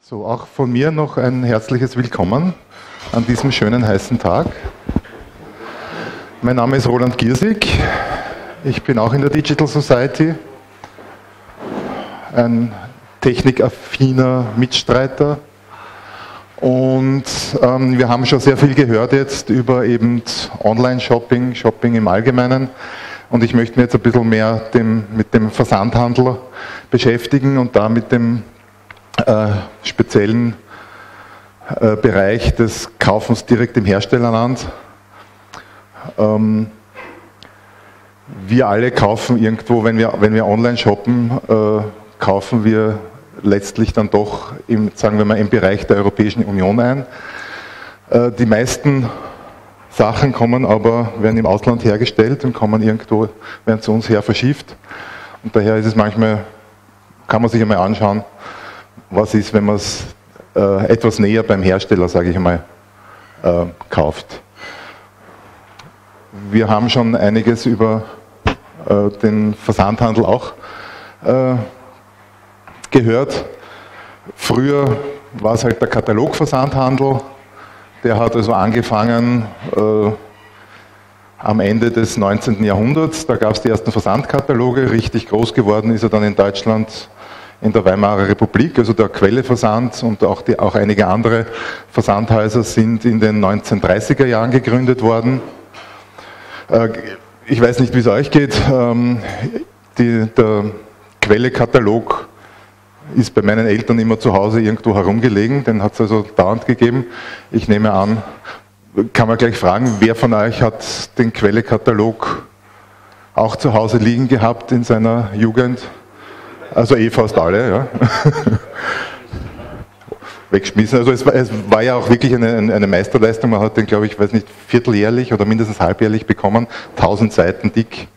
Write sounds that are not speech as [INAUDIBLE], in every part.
So, auch von mir noch ein herzliches Willkommen an diesem schönen heißen Tag. Mein Name ist Roland Giersig. Ich bin auch in der Digital Society ein technikaffiner Mitstreiter. Und ähm, wir haben schon sehr viel gehört jetzt über eben Online-Shopping, Shopping im Allgemeinen. Und ich möchte mich jetzt ein bisschen mehr dem, mit dem Versandhandel beschäftigen und da mit dem äh, speziellen äh, Bereich des Kaufens direkt im Herstellerland. Ähm, wir alle kaufen irgendwo, wenn wir, wenn wir online shoppen, äh, kaufen wir letztlich dann doch im, sagen wir mal, im Bereich der Europäischen Union ein. Äh, die meisten Sachen kommen aber, werden im Ausland hergestellt und kommen irgendwo, werden zu uns her verschifft. Und daher ist es manchmal, kann man sich einmal anschauen, was ist, wenn man es äh, etwas näher beim Hersteller, sage ich einmal, äh, kauft. Wir haben schon einiges über äh, den Versandhandel auch äh, gehört. Früher war es halt der Katalogversandhandel, der hat also angefangen äh, am Ende des 19. Jahrhunderts. Da gab es die ersten Versandkataloge. Richtig groß geworden ist er dann in Deutschland in der Weimarer Republik. Also der Quelleversand und auch, die, auch einige andere Versandhäuser sind in den 1930er Jahren gegründet worden. Äh, ich weiß nicht, wie es euch geht. Ähm, die, der Quellekatalog ist bei meinen Eltern immer zu Hause irgendwo herumgelegen, den hat es also dauernd gegeben. Ich nehme an, kann man gleich fragen, wer von euch hat den Quellekatalog auch zu Hause liegen gehabt in seiner Jugend? Also eh fast alle, ja. [LAUGHS] Wegschmissen. Also es war, es war, ja auch wirklich eine, eine, Meisterleistung. Man hat den, glaube ich, weiß nicht, vierteljährlich oder mindestens halbjährlich bekommen. 1000 Seiten dick.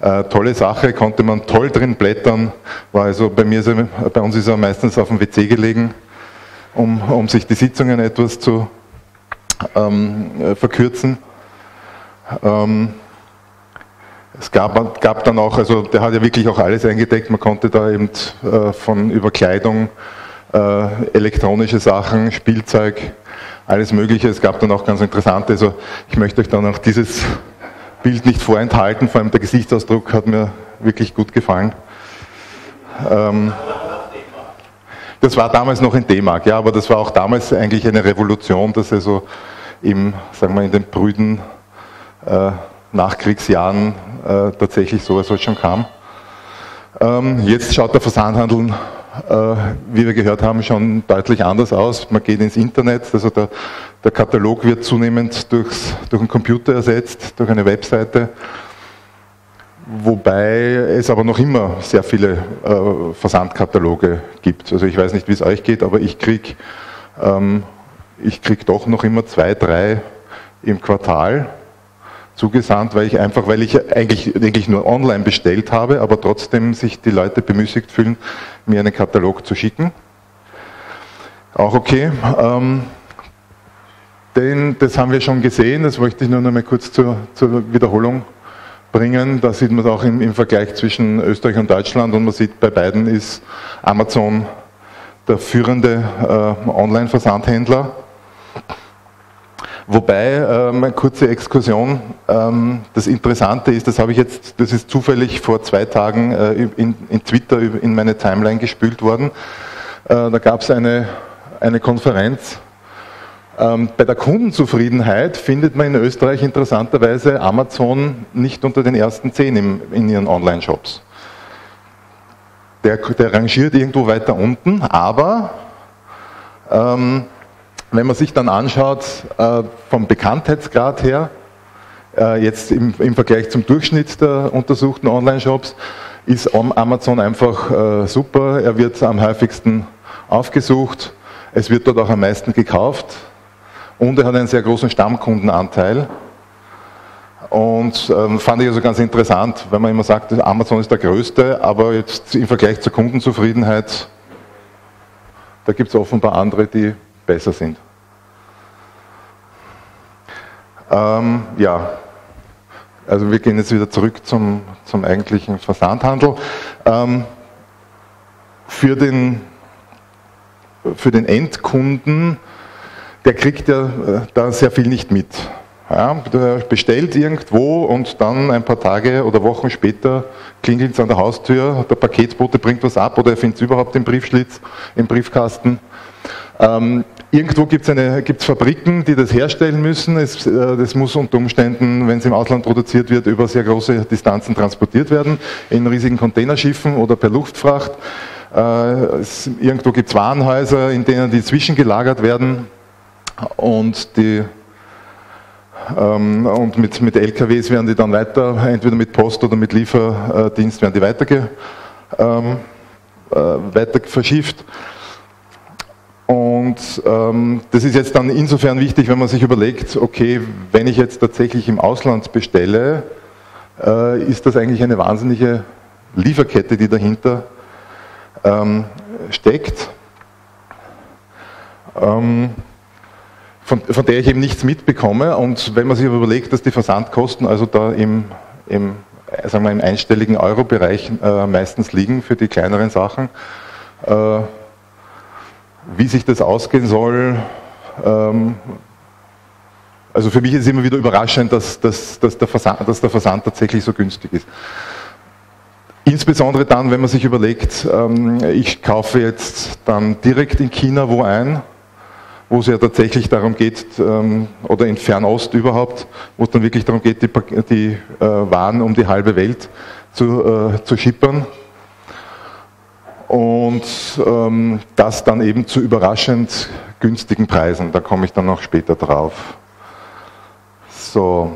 Äh, tolle Sache, konnte man toll drin blättern. War also bei mir, bei uns ist er meistens auf dem WC gelegen, um, um sich die Sitzungen etwas zu ähm, äh, verkürzen. Ähm, es gab, gab, dann auch, also der hat ja wirklich auch alles eingedeckt. Man konnte da eben äh, von Überkleidung, äh, elektronische Sachen, Spielzeug, alles Mögliche. Es gab dann auch ganz interessante, also ich möchte euch dann auch dieses Bild nicht vorenthalten, vor allem der Gesichtsausdruck hat mir wirklich gut gefallen. Ähm, das war damals noch in D-Mark, ja, aber das war auch damals eigentlich eine Revolution, dass also im, sagen wir, in den prüden äh, Nachkriegsjahren äh, tatsächlich sowas halt schon kam. Ähm, jetzt schaut der Versandhandel äh, wie wir gehört haben, schon deutlich anders aus. Man geht ins Internet, also der, der Katalog wird zunehmend durchs, durch einen Computer ersetzt, durch eine Webseite, wobei es aber noch immer sehr viele äh, Versandkataloge gibt. Also ich weiß nicht, wie es euch geht, aber ich kriege ähm, krieg doch noch immer zwei, drei im Quartal zugesandt, weil ich einfach, weil ich eigentlich, eigentlich nur online bestellt habe, aber trotzdem sich die Leute bemüßigt fühlen, mir einen Katalog zu schicken. Auch okay. Ähm, den, das haben wir schon gesehen, das möchte ich nur noch mal kurz zur, zur Wiederholung bringen. Da sieht man es auch im, im, Vergleich zwischen Österreich und Deutschland und man sieht, bei beiden ist Amazon der führende äh, Online-Versandhändler. Wobei, ähm, eine kurze Exkursion, ähm, das Interessante ist, das habe ich jetzt, das ist zufällig vor zwei Tagen äh, in, in, Twitter in meine Timeline gespült worden. Äh, da gab es eine, eine Konferenz. Ähm, bei der Kundenzufriedenheit findet man in Österreich interessanterweise Amazon nicht unter den ersten zehn im, in ihren Online-Shops. Der, der rangiert irgendwo weiter unten, aber ähm, wenn man sich dann anschaut, äh, vom Bekanntheitsgrad her, äh, jetzt im, im, Vergleich zum Durchschnitt der untersuchten Online-Shops, ist Amazon einfach äh, super. Er wird am häufigsten aufgesucht, es wird dort auch am meisten gekauft und er hat einen sehr großen Stammkundenanteil. Und ähm, fand ich also ganz interessant, wenn man immer sagt, Amazon ist der größte, aber jetzt im Vergleich zur Kundenzufriedenheit, da gibt es offenbar andere, die besser sind. Ähm, ja, also wir gehen jetzt wieder zurück zum, zum eigentlichen Versandhandel. Ähm, für, den, für den Endkunden, der kriegt ja äh, da sehr viel nicht mit. Ja, bestellt irgendwo und dann ein paar Tage oder Wochen später klingelt es an der Haustür, der Paketbote bringt was ab oder er findet es überhaupt im Briefschlitz, im Briefkasten. Ähm, irgendwo gibt es Fabriken, die das herstellen müssen. Es, äh, das muss unter Umständen, wenn es im Ausland produziert wird, über sehr große Distanzen transportiert werden, in riesigen Containerschiffen oder per Luftfracht. Äh, es, irgendwo gibt es Warenhäuser, in denen die zwischengelagert werden und die ähm, und mit, mit LKWs werden die dann weiter, entweder mit Post oder mit Lieferdienst werden die weiter, ähm, äh, weiter verschifft. Und ähm, das ist jetzt dann insofern wichtig, wenn man sich überlegt, okay, wenn ich jetzt tatsächlich im Ausland bestelle, äh, ist das eigentlich eine wahnsinnige Lieferkette, die dahinter ähm, steckt. Ähm, von, von, der ich eben nichts mitbekomme. Und wenn man sich überlegt, dass die Versandkosten also da im, im, sagen wir, im einstelligen Euro-Bereich äh, meistens liegen für die kleineren Sachen, äh, wie sich das ausgehen soll, ähm, also für mich ist es immer wieder überraschend, dass, dass, dass, der Versand, dass, der Versand, tatsächlich so günstig ist. Insbesondere dann, wenn man sich überlegt, ähm, ich kaufe jetzt dann direkt in China wo ein, wo es ja tatsächlich darum geht, ähm, oder in Fernost überhaupt, wo es dann wirklich darum geht, die, die äh, Waren um die halbe Welt zu, äh, zu schippern. Und ähm, das dann eben zu überraschend günstigen Preisen. Da komme ich dann noch später drauf. So.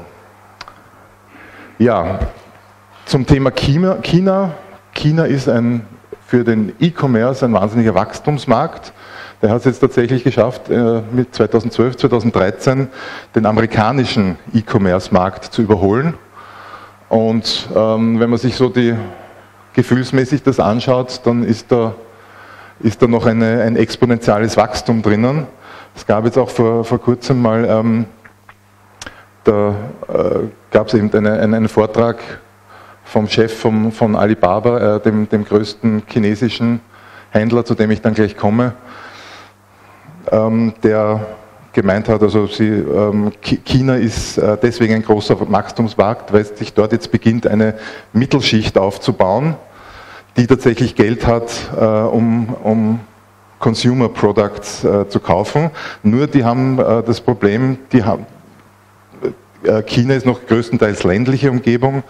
Ja, zum Thema China. China, China ist ein, für den E-Commerce ein wahnsinniger Wachstumsmarkt. Der hat es jetzt tatsächlich geschafft, äh, mit 2012, 2013 den amerikanischen E-Commerce-Markt zu überholen. Und ähm, wenn man sich so die gefühlsmäßig das anschaut, dann ist da, ist da noch eine, ein exponentielles Wachstum drinnen. Es gab jetzt auch vor, vor kurzem mal, ähm, da äh, gab es eben eine, einen, einen Vortrag vom Chef vom, von Alibaba, äh, dem, dem größten chinesischen Händler, zu dem ich dann gleich komme, der gemeint hat, also sie, ähm, China ist äh, deswegen ein großer Wachstumsmarkt, weil sich dort jetzt beginnt, eine Mittelschicht aufzubauen, die tatsächlich Geld hat, äh, um, um Consumer Products äh, zu kaufen. Nur die haben das Problem, die haben, China ist noch größtenteils ländliche Umgebung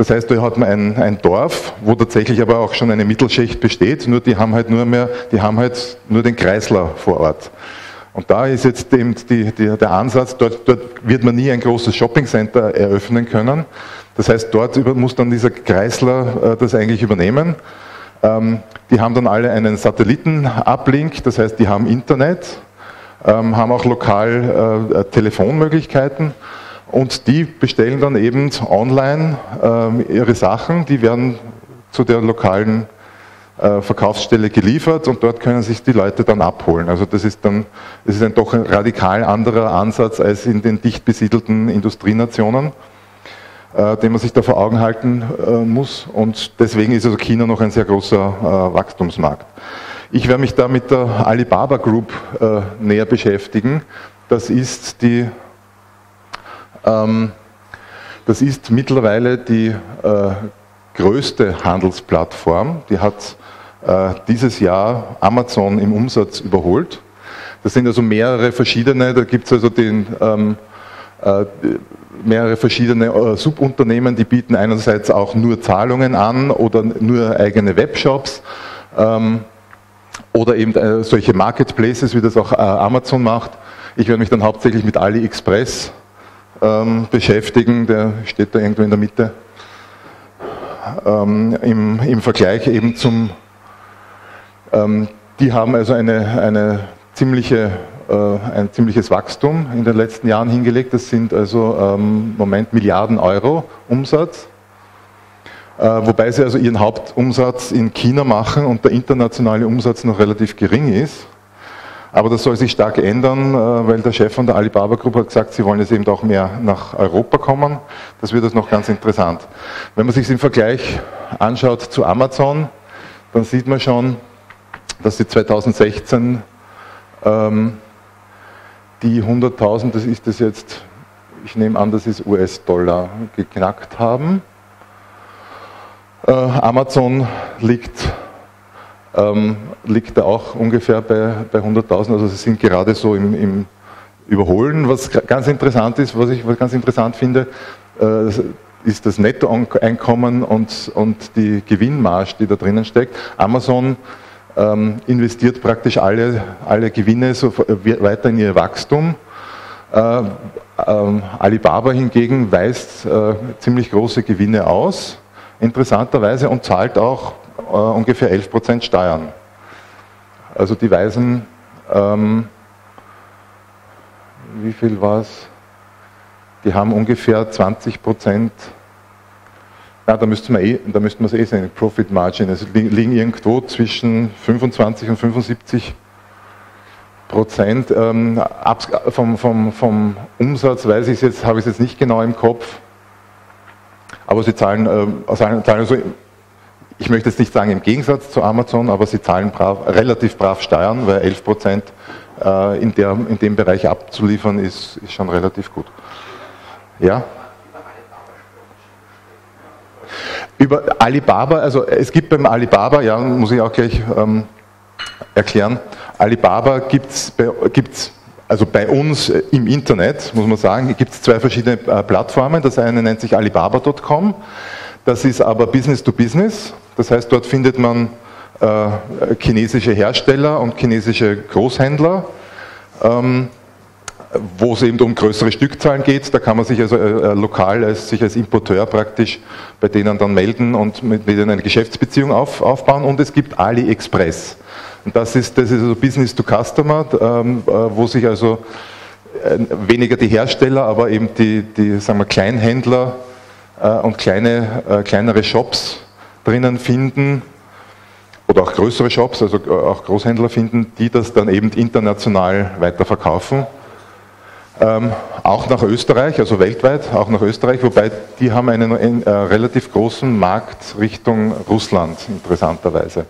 das heißt, da hat man ein, ein, Dorf, wo tatsächlich aber auch schon eine Mittelschicht besteht, nur die haben halt nur mehr, die haben halt nur den Kreisler vor Ort. Und da ist jetzt eben die, die, der Ansatz, dort, dort, wird man nie ein großes Shoppingcenter eröffnen können. Das heißt, dort muss dann dieser Kreisler äh, das eigentlich übernehmen. Ähm, die haben dann alle einen Satellitenablink, das heißt, die haben Internet, ähm, haben auch lokal äh, Telefonmöglichkeiten und die bestellen dann eben online äh, ihre Sachen, die werden zu der lokalen äh, Verkaufsstelle geliefert und dort können sich die Leute dann abholen. Also das ist dann, das ist ein doch ein radikal anderer Ansatz als in den dicht besiedelten Industrienationen, äh, den man sich da vor Augen halten äh, muss. Und deswegen ist also China noch ein sehr großer äh, Wachstumsmarkt. Ich werde mich da mit der Alibaba Group äh, näher beschäftigen. Das ist die das ist mittlerweile die äh, größte Handelsplattform. Die hat äh, dieses Jahr Amazon im Umsatz überholt. Das sind also mehrere verschiedene, da gibt es also den, ähm, äh, mehrere verschiedene äh, Subunternehmen, die bieten einerseits auch nur Zahlungen an oder nur eigene Webshops ähm, oder eben äh, solche Marketplaces, wie das auch äh, Amazon macht. Ich werde mich dann hauptsächlich mit AliExpress ähm, beschäftigen, der steht da irgendwo in der Mitte, ähm, im, im Vergleich eben zum, ähm, die haben also eine, eine ziemliche, äh, ein ziemliches Wachstum in den letzten Jahren hingelegt. Das sind also im ähm, Moment Milliarden Euro Umsatz. Äh, wobei sie also ihren Hauptumsatz in China machen und der internationale Umsatz noch relativ gering ist. Aber das soll sich stark ändern, äh, weil der Chef von der Alibaba Group hat gesagt, sie wollen jetzt eben auch mehr nach Europa kommen. Das wird jetzt noch ganz interessant. Wenn man sich im Vergleich anschaut zu Amazon, dann sieht man schon, dass sie 2016 ähm, die 100.000, das ist das jetzt, ich nehme an, das ist US-Dollar, geknackt haben. Äh, Amazon liegt ähm, liegt da auch ungefähr bei, bei 100.000. Also sie sind gerade so im, im, Überholen. Was ganz interessant ist, was ich was ganz interessant finde, äh, ist das Nettoeinkommen und, und die Gewinnmarge, die da drinnen steckt. Amazon ähm, investiert praktisch alle, alle Gewinne so weiter in ihr Wachstum. Äh, ähm, Alibaba hingegen weist äh, ziemlich große Gewinne aus, interessanterweise, und zahlt auch äh, ungefähr 11 Prozent Steuern. Also die weisen, ähm, wie viel war es? Die haben ungefähr 20 Prozent, ja, da müsste man eh, da müsste man es eh sehen, Profit Margin, also liegen irgendwo zwischen 25 und 75 Prozent. Ähm, vom, vom, vom Umsatz weiß ich jetzt, habe ich es jetzt nicht genau im Kopf, aber sie zahlen, äh, zahlen also ich möchte jetzt nicht sagen im Gegensatz zu Amazon, aber sie zahlen brav, relativ brav Steuern, weil 11 Prozent äh, in, in dem Bereich abzuliefern ist, ist schon relativ gut. Ja? Über Alibaba, also es gibt beim Alibaba, ja, muss ich auch gleich ähm, erklären, Alibaba gibt es also bei uns im Internet, muss man sagen, gibt es zwei verschiedene äh, Plattformen. Das eine nennt sich alibaba.com, das ist aber Business to Business. Das heißt, dort findet man äh, chinesische Hersteller und chinesische Großhändler, ähm, wo es eben um größere Stückzahlen geht. Da kann man sich also äh, äh, lokal als, sich als Importeur praktisch bei denen dann melden und mit denen eine Geschäftsbeziehung auf, aufbauen. Und es gibt AliExpress. Und das ist, das ist also Business to Customer, ähm, äh, wo sich also äh, weniger die Hersteller, aber eben die, die sagen wir, Kleinhändler und kleine, äh, kleinere Shops drinnen finden oder auch größere Shops, also äh, auch Großhändler finden, die das dann eben international weiterverkaufen. Ähm, auch nach Österreich, also weltweit, auch nach Österreich, wobei die haben einen äh, relativ großen Markt Richtung Russland, interessanterweise,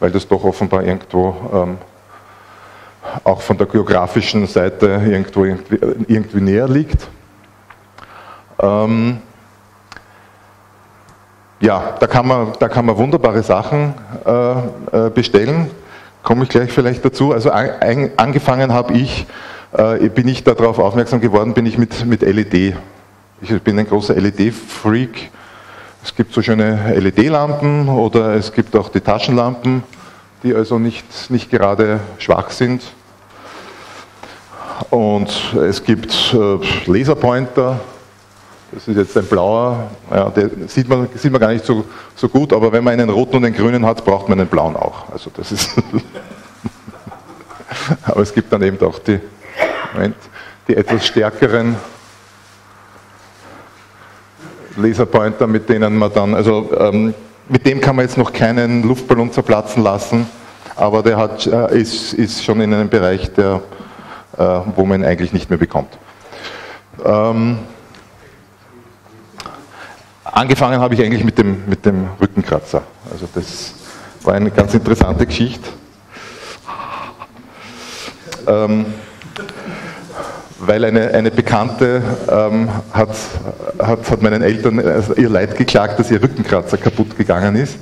weil das doch offenbar irgendwo ähm, auch von der geografischen Seite irgendwo irgendwie, irgendwie näher liegt. Ähm, ja, da kann man, da kann man wunderbare Sachen äh, äh bestellen. Komme ich gleich vielleicht dazu. Also an, angefangen habe ich, äh, bin ich darauf aufmerksam geworden, bin ich mit, mit LED. Ich bin ein großer LED-Freak. Es gibt so schöne LED-Lampen oder es gibt auch die Taschenlampen, die also nicht, nicht gerade schwach sind. Und es gibt äh, Laserpointer, das ist jetzt ein blauer, ja, der sieht man, sieht man gar nicht so, so gut, aber wenn man einen roten und einen grünen hat, braucht man einen blauen auch. Also das ist [LAUGHS] aber es gibt dann eben auch die, Moment, die etwas stärkeren Laserpointer, mit denen man dann, also ähm, mit dem kann man jetzt noch keinen Luftballon zerplatzen lassen, aber der hat, äh, ist, ist schon in einem Bereich, der, äh, wo man ihn eigentlich nicht mehr bekommt. Ähm, Angefangen habe ich eigentlich mit dem, mit dem Rückenkratzer. Also das war eine ganz interessante Geschichte. Ähm, weil eine, eine Bekannte ähm, hat, hat, hat meinen Eltern also ihr Leid geklagt, dass ihr Rückenkratzer kaputt gegangen ist.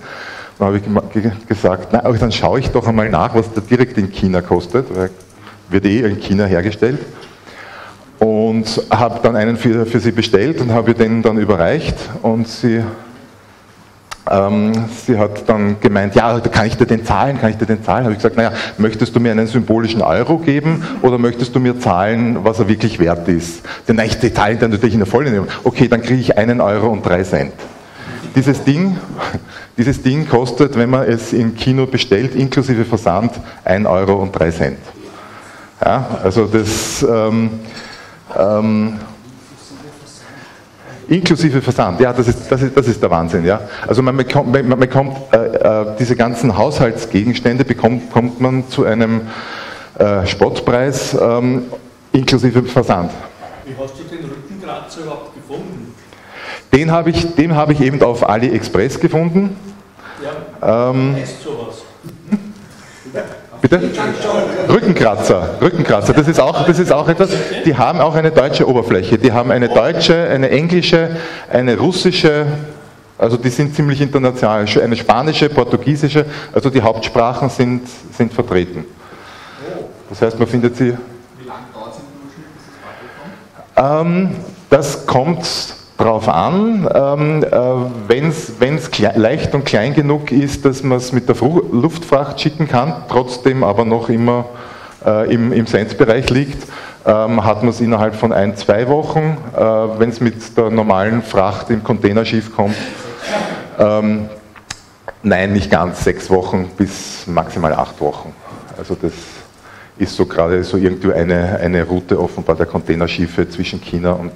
Dann habe ich gesagt, na, dann schaue ich doch einmal nach, was der direkt in China kostet, weil wird eh in China hergestellt und habe dann einen für, für sie bestellt und habe den dann überreicht und sie, ähm, sie hat dann gemeint, ja, kann ich dir den zahlen, kann ich dir den zahlen? Habe ich gesagt, naja, möchtest du mir einen symbolischen Euro geben oder möchtest du mir zahlen, was er wirklich wert ist? Denn nein, ich zahle dann natürlich in der vollen Okay, dann kriege ich einen Euro und drei Cent. Dieses Ding, [LAUGHS] dieses Ding kostet, wenn man es im Kino bestellt, inklusive Versand, 1 Euro und 3 Cent. Ja, also das, ähm, ähm, inklusive Versand, ja, das ist, das ist, das ist der Wahnsinn. Ja. Also man bekommt, man bekommt äh, äh, diese ganzen Haushaltsgegenstände bekommt, kommt man zu einem äh, Spottpreis ähm, inklusive Versand. Wie hast du den Rückenkratzer überhaupt gefunden? Den habe ich, hab ich eben auf AliExpress gefunden. Ja, ähm, heißt sowas. Bitte? Rückenkratzer, Rückenkratzer, das ist, auch, das ist auch etwas, die haben auch eine deutsche Oberfläche, die haben eine deutsche, eine englische, eine russische, also die sind ziemlich international, eine spanische, portugiesische, also die Hauptsprachen sind, sind vertreten. Das heißt, man findet sie. Wie lange dauert es im Durchschnitt, bis es ähm, Das kommt drauf an, ähm, äh, wenn es leicht und klein genug ist, dass man es mit der Luftfracht schicken kann, trotzdem aber noch immer äh, im, im Cent-Bereich liegt, ähm, hat man es innerhalb von ein, zwei Wochen. Äh, wenn es mit der normalen Fracht im Containerschiff kommt, ähm, nein, nicht ganz, sechs Wochen bis maximal acht Wochen. Also das ist so gerade so irgendwie eine, eine Route offenbar der Containerschiffe zwischen China und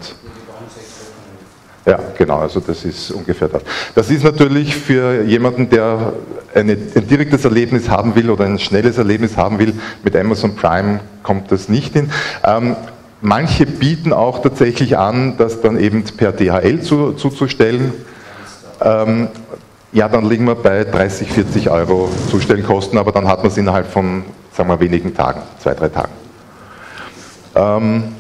ja, genau, also das ist ungefähr das. Das ist natürlich für jemanden, der eine, ein direktes Erlebnis haben will oder ein schnelles Erlebnis haben will, mit Amazon Prime kommt das nicht hin. Ähm, manche bieten auch tatsächlich an, das dann eben per DHL zu, zuzustellen. Ähm, ja, dann liegen wir bei 30, 40 Euro Zustellkosten, aber dann hat man es innerhalb von, sagen wir, wenigen Tagen, zwei, drei Tagen. Ähm,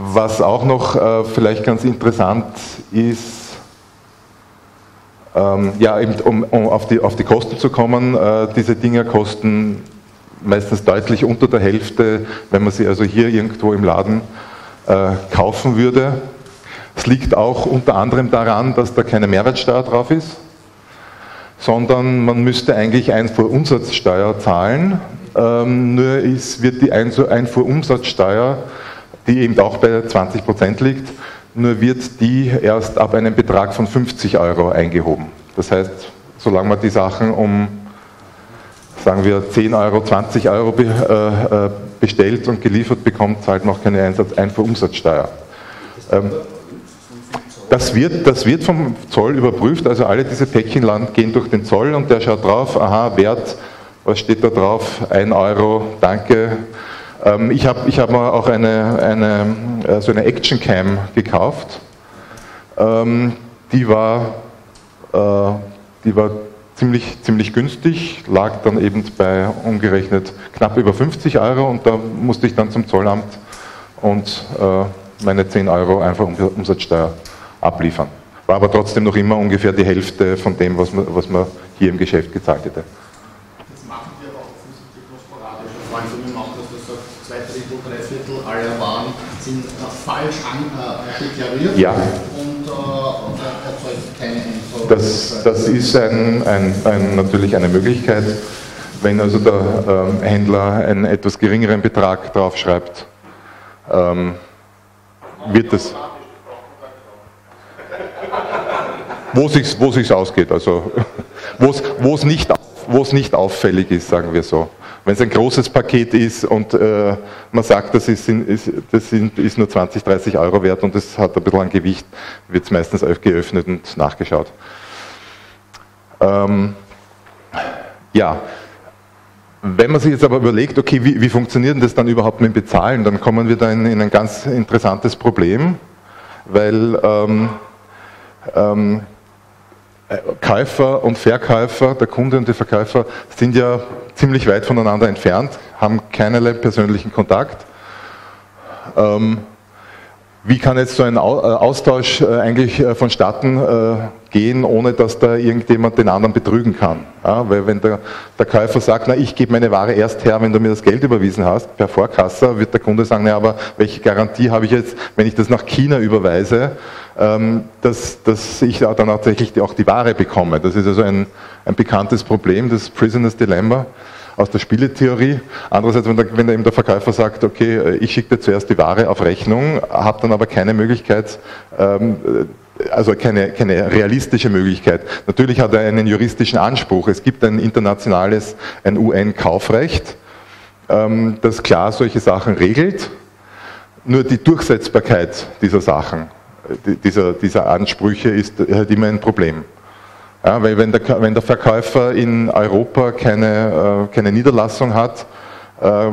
was auch noch äh, vielleicht ganz interessant ist, ähm, ja, eben, um, um, auf, die, auf die Kosten zu kommen, äh, diese Dinger kosten meistens deutlich unter der Hälfte, wenn man sie also hier irgendwo im Laden äh, kaufen würde. Es liegt auch unter anderem daran, dass da keine Mehrwertsteuer drauf ist, sondern man müsste eigentlich Einfuhrumsatzsteuer zahlen. Ähm, nur ist, wird die Einfuhrumsatzsteuer die eben auch bei 20 Prozent liegt, nur wird die erst ab einem Betrag von 50 Euro eingehoben. Das heißt, solange man die Sachen um, sagen wir, 10 Euro, 20 Euro äh, äh, bestellt und geliefert bekommt, zahlt noch keine Einfuhrumsatzsteuer. Ähm, das wird, das wird vom Zoll überprüft, also alle diese Päckchen gehen durch den Zoll und der schaut drauf, aha, Wert, was steht da drauf? 1 Euro, danke, ähm, ich habe ich hab mal auch eine, eine, äh, so eine Action Cam gekauft. Ähm, die war, äh, die war ziemlich, ziemlich günstig, lag dann eben bei umgerechnet knapp über 50 Euro und da musste ich dann zum Zollamt und äh, meine 10 Euro einfach Umsatzsteuer abliefern. War aber trotzdem noch immer ungefähr die Hälfte von dem, was man, was man hier im Geschäft gezahlt hätte. sind falsch an, äh, ja. und äh, erzeugt keine. Das, das ist ein, ein, ein, natürlich eine Möglichkeit, wenn also der ähm, Händler einen etwas geringeren Betrag draufschreibt, ähm, wird das wo es wo sich's ausgeht, also [LAUGHS] wo es nicht, nicht auffällig ist, sagen wir so. Wenn es ein großes Paket ist und äh, man sagt, das, ist, ist, das sind, ist, nur 20, 30 Euro wert und es hat ein bisschen an Gewicht, wird es meistens geöffnet und nachgeschaut. Ähm, ja, wenn man sich jetzt aber überlegt, okay, wie, wie funktioniert denn das dann überhaupt mit dem Bezahlen, dann kommen wir da in, in ein ganz interessantes Problem, weil ähm, ähm, Käufer und Verkäufer, der Kunde und der Verkäufer sind ja ziemlich weit voneinander entfernt, haben keinerlei persönlichen Kontakt. Ähm, wie kann jetzt so ein äh, Austausch äh, eigentlich äh, vonstatten gehen, ohne dass da irgendjemand den anderen betrügen kann? Ja, weil wenn der, der, Käufer sagt, na ich gebe meine Ware erst her, wenn du mir das Geld überwiesen hast, per Vorkasser, wird der Kunde sagen, na aber welche Garantie habe ich jetzt, wenn ich das nach China überweise, dass, dass ich dann tatsächlich auch die Ware bekomme. Das ist also ein, ein bekanntes Problem, das Prisoner's Dilemma aus der Spieletheorie. Andererseits, wenn, der, wenn eben der Verkäufer sagt, okay, äh, ich schicke dir zuerst die Ware auf Rechnung, habe dann aber keine Möglichkeit, ähm, äh, also keine, keine realistische Möglichkeit. Natürlich hat er einen juristischen Anspruch. Es gibt ein internationales, ein UN-Kaufrecht, ähm, das klar solche Sachen regelt. Nur die Durchsetzbarkeit dieser Sachen, dieser, dieser Ansprüche ist halt immer ein Problem. Ja, weil wenn der, wenn der Verkäufer in Europa keine, äh, keine Niederlassung hat, äh,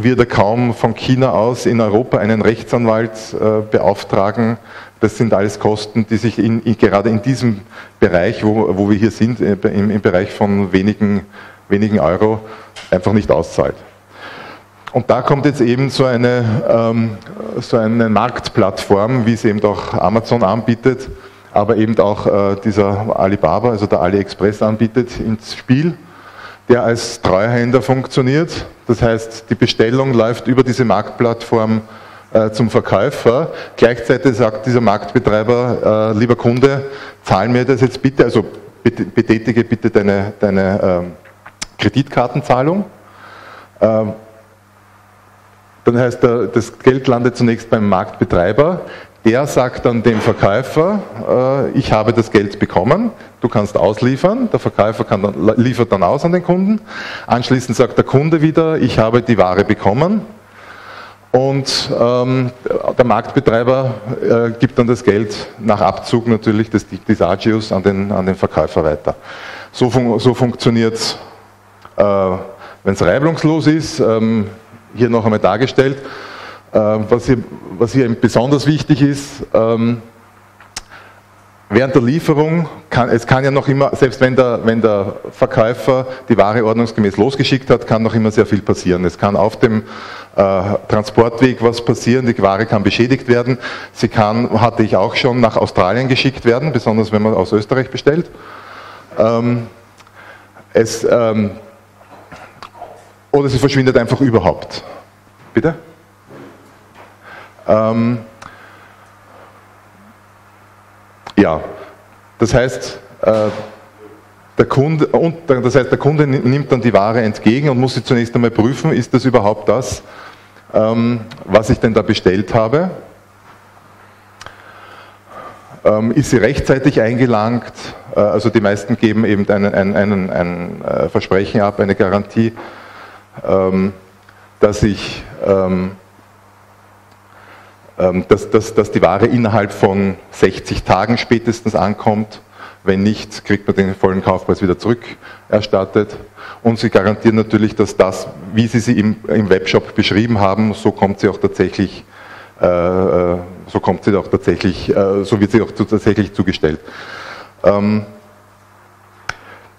wird er kaum von China aus in Europa einen Rechtsanwalt äh, beauftragen. Das sind alles Kosten, die sich in, in, gerade in diesem Bereich, wo, wo wir hier sind, äh, im, im Bereich von wenigen, wenigen Euro, einfach nicht auszahlt. Und da kommt jetzt eben so eine, ähm, so eine Marktplattform, wie es eben auch Amazon anbietet, aber eben auch äh, dieser Alibaba, also der AliExpress anbietet, ins Spiel der als Treuhänder funktioniert. Das heißt, die Bestellung läuft über diese Marktplattform äh, zum Verkäufer. Gleichzeitig sagt dieser Marktbetreiber, äh, lieber Kunde, zahl mir das jetzt bitte, also betätige bitte deine, deine ähm, Kreditkartenzahlung. Dann heißt, das Geld landet zunächst beim Marktbetreiber. Der sagt dann dem Verkäufer, äh, ich habe das Geld bekommen, du kannst ausliefern. Der Verkäufer dann, liefert dann aus an den Kunden. Anschließend sagt der Kunde wieder, ich habe die Ware bekommen. Und ähm, der Marktbetreiber äh, gibt dann das Geld nach Abzug natürlich des, des Agios an den, an den Verkäufer weiter. So, fun so funktioniert es, äh, wenn es reibungslos ist. Ähm, hier noch einmal dargestellt. Ähm, was hier, was hier besonders wichtig ist, ähm, während der Lieferung, kann, es kann ja noch immer, selbst wenn der, wenn der Verkäufer die Ware ordnungsgemäß losgeschickt hat, kann noch immer sehr viel passieren. Es kann auf dem äh, Transportweg was passieren, die Ware kann beschädigt werden, sie kann, hatte ich auch schon, nach Australien geschickt werden, besonders wenn man aus Österreich bestellt. Ähm, es, oder sie verschwindet einfach überhaupt. Bitte? Ähm, ja, das heißt, äh, der Kunde, und, das heißt, der Kunde nimmt dann die Ware entgegen und muss sie zunächst einmal prüfen, ist das überhaupt das, ähm, was ich denn da bestellt habe? Ähm, ist sie rechtzeitig eingelangt? Äh, also die meisten geben eben einen, einen, einen, ein äh, Versprechen ab, eine Garantie, dass ich ähm, ähm, dass, dass, dass die Ware innerhalb von 60 Tagen spätestens ankommt. Wenn nicht, kriegt man den vollen Kaufpreis wieder zurückerstattet. Und sie garantieren natürlich, dass das, wie sie sie im, im Webshop beschrieben haben, so kommt sie auch tatsächlich, äh, äh so kommt sie auch tatsächlich, äh, so wird sie auch tatsächlich zugestellt. Ähm,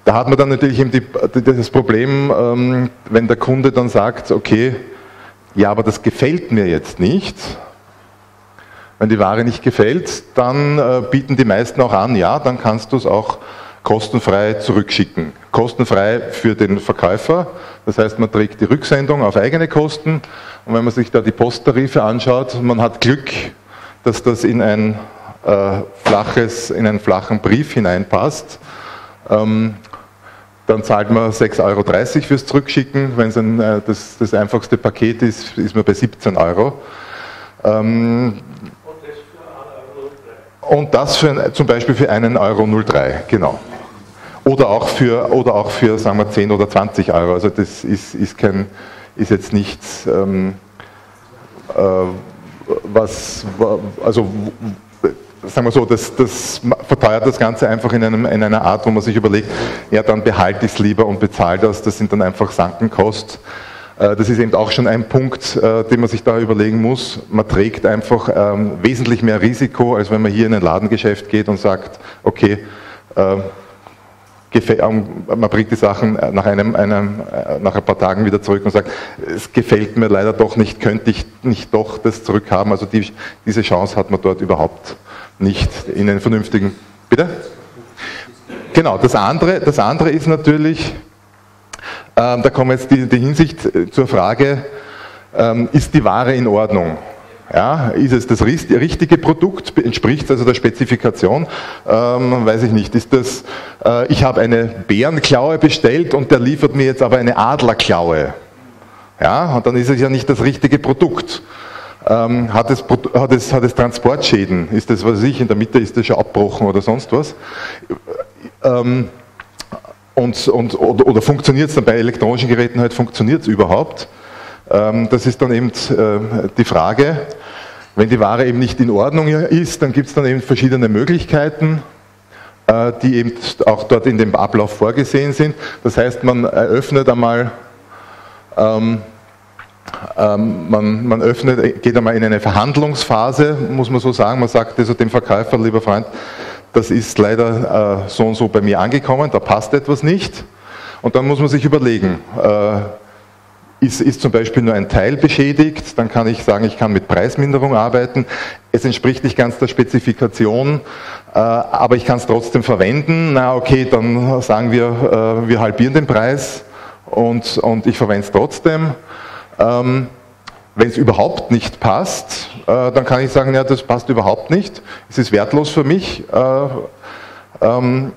da hat man dann natürlich eben die, das Problem, ähm, wenn der Kunde dann sagt, okay, ja, aber das gefällt mir jetzt nicht, wenn die Ware nicht gefällt, dann äh, bieten die meisten auch an, ja, dann kannst du es auch kostenfrei zurückschicken. Kostenfrei für den Verkäufer, das heißt, man trägt die Rücksendung auf eigene Kosten und wenn man sich da die Posttarife anschaut, man hat Glück, dass das in ein äh, flaches, in einen flachen Brief hineinpasst. Ähm, dann zahlt man 6,30 Euro fürs Zurückschicken. Wenn es äh, das, das einfachste Paket ist, ist man bei 17 Euro. Ähm, und das für, zum Beispiel für einen Euro 03, genau. Oder auch für, oder auch für sagen wir, 10 oder 20 Euro. Also das ist, ist, kein, ist jetzt nichts, ähm, äh, was, also sagen wir so, das, das verteuert das Ganze einfach in, einem, in einer Art, wo man sich überlegt, ja dann behalte ich es lieber und bezahle das, das sind dann einfach Sankenkost. Äh, das ist eben auch schon ein Punkt, äh, den man sich da überlegen muss. Man trägt einfach ähm, wesentlich mehr Risiko, als wenn man hier in ein Ladengeschäft geht und sagt, okay, äh, ähm, man bringt die Sachen nach, einem, einem, nach ein paar Tagen wieder zurück und sagt, es gefällt mir leider doch nicht, könnte ich nicht doch das zurückhaben. Also die, diese Chance hat man dort überhaupt nicht in einen vernünftigen. Bitte? Genau, das andere, das andere ist natürlich, ähm, da kommen jetzt die, die Hinsicht äh, zur Frage, ähm, ist die Ware in Ordnung? Ja, ist es das richtige Produkt? Entspricht es also der Spezifikation? Ähm, weiß ich nicht. Ist das, äh, ich habe eine Bärenklaue bestellt und der liefert mir jetzt aber eine Adlerklaue. Ja, und dann ist es ja nicht das richtige Produkt. Ähm, hat, es, hat, es, hat es Transportschäden? Ist das, was weiß ich, in der Mitte ist das schon abbrochen oder sonst was? Ähm, und, und, oder, oder funktioniert es dann bei elektronischen Geräten halt, funktioniert es überhaupt? Ähm, das ist dann eben äh, die Frage. Wenn die Ware eben nicht in Ordnung ist, dann gibt es dann eben verschiedene Möglichkeiten. äh, die eben auch dort in dem Ablauf vorgesehen sind. Das heißt, man eröffnet einmal, ähm, man, man öffnet, geht einmal in eine Verhandlungsphase, muss man so sagen. Man sagt also dem Verkäufer, lieber Freund, das ist leider äh, so und so bei mir angekommen, da passt etwas nicht. Und dann muss man sich überlegen, äh, ist, ist, zum Beispiel nur ein Teil beschädigt, dann kann ich sagen, ich kann mit Preisminderung arbeiten. Es entspricht nicht ganz der Spezifikation, äh, aber ich kann es trotzdem verwenden. Na okay, dann sagen wir, äh, wir halbieren den Preis und, und ich verwende es trotzdem. Ähm, wenn es überhaupt nicht passt, äh, dann kann ich sagen, ja, das passt überhaupt nicht, es ist wertlos für mich. Äh, ähm,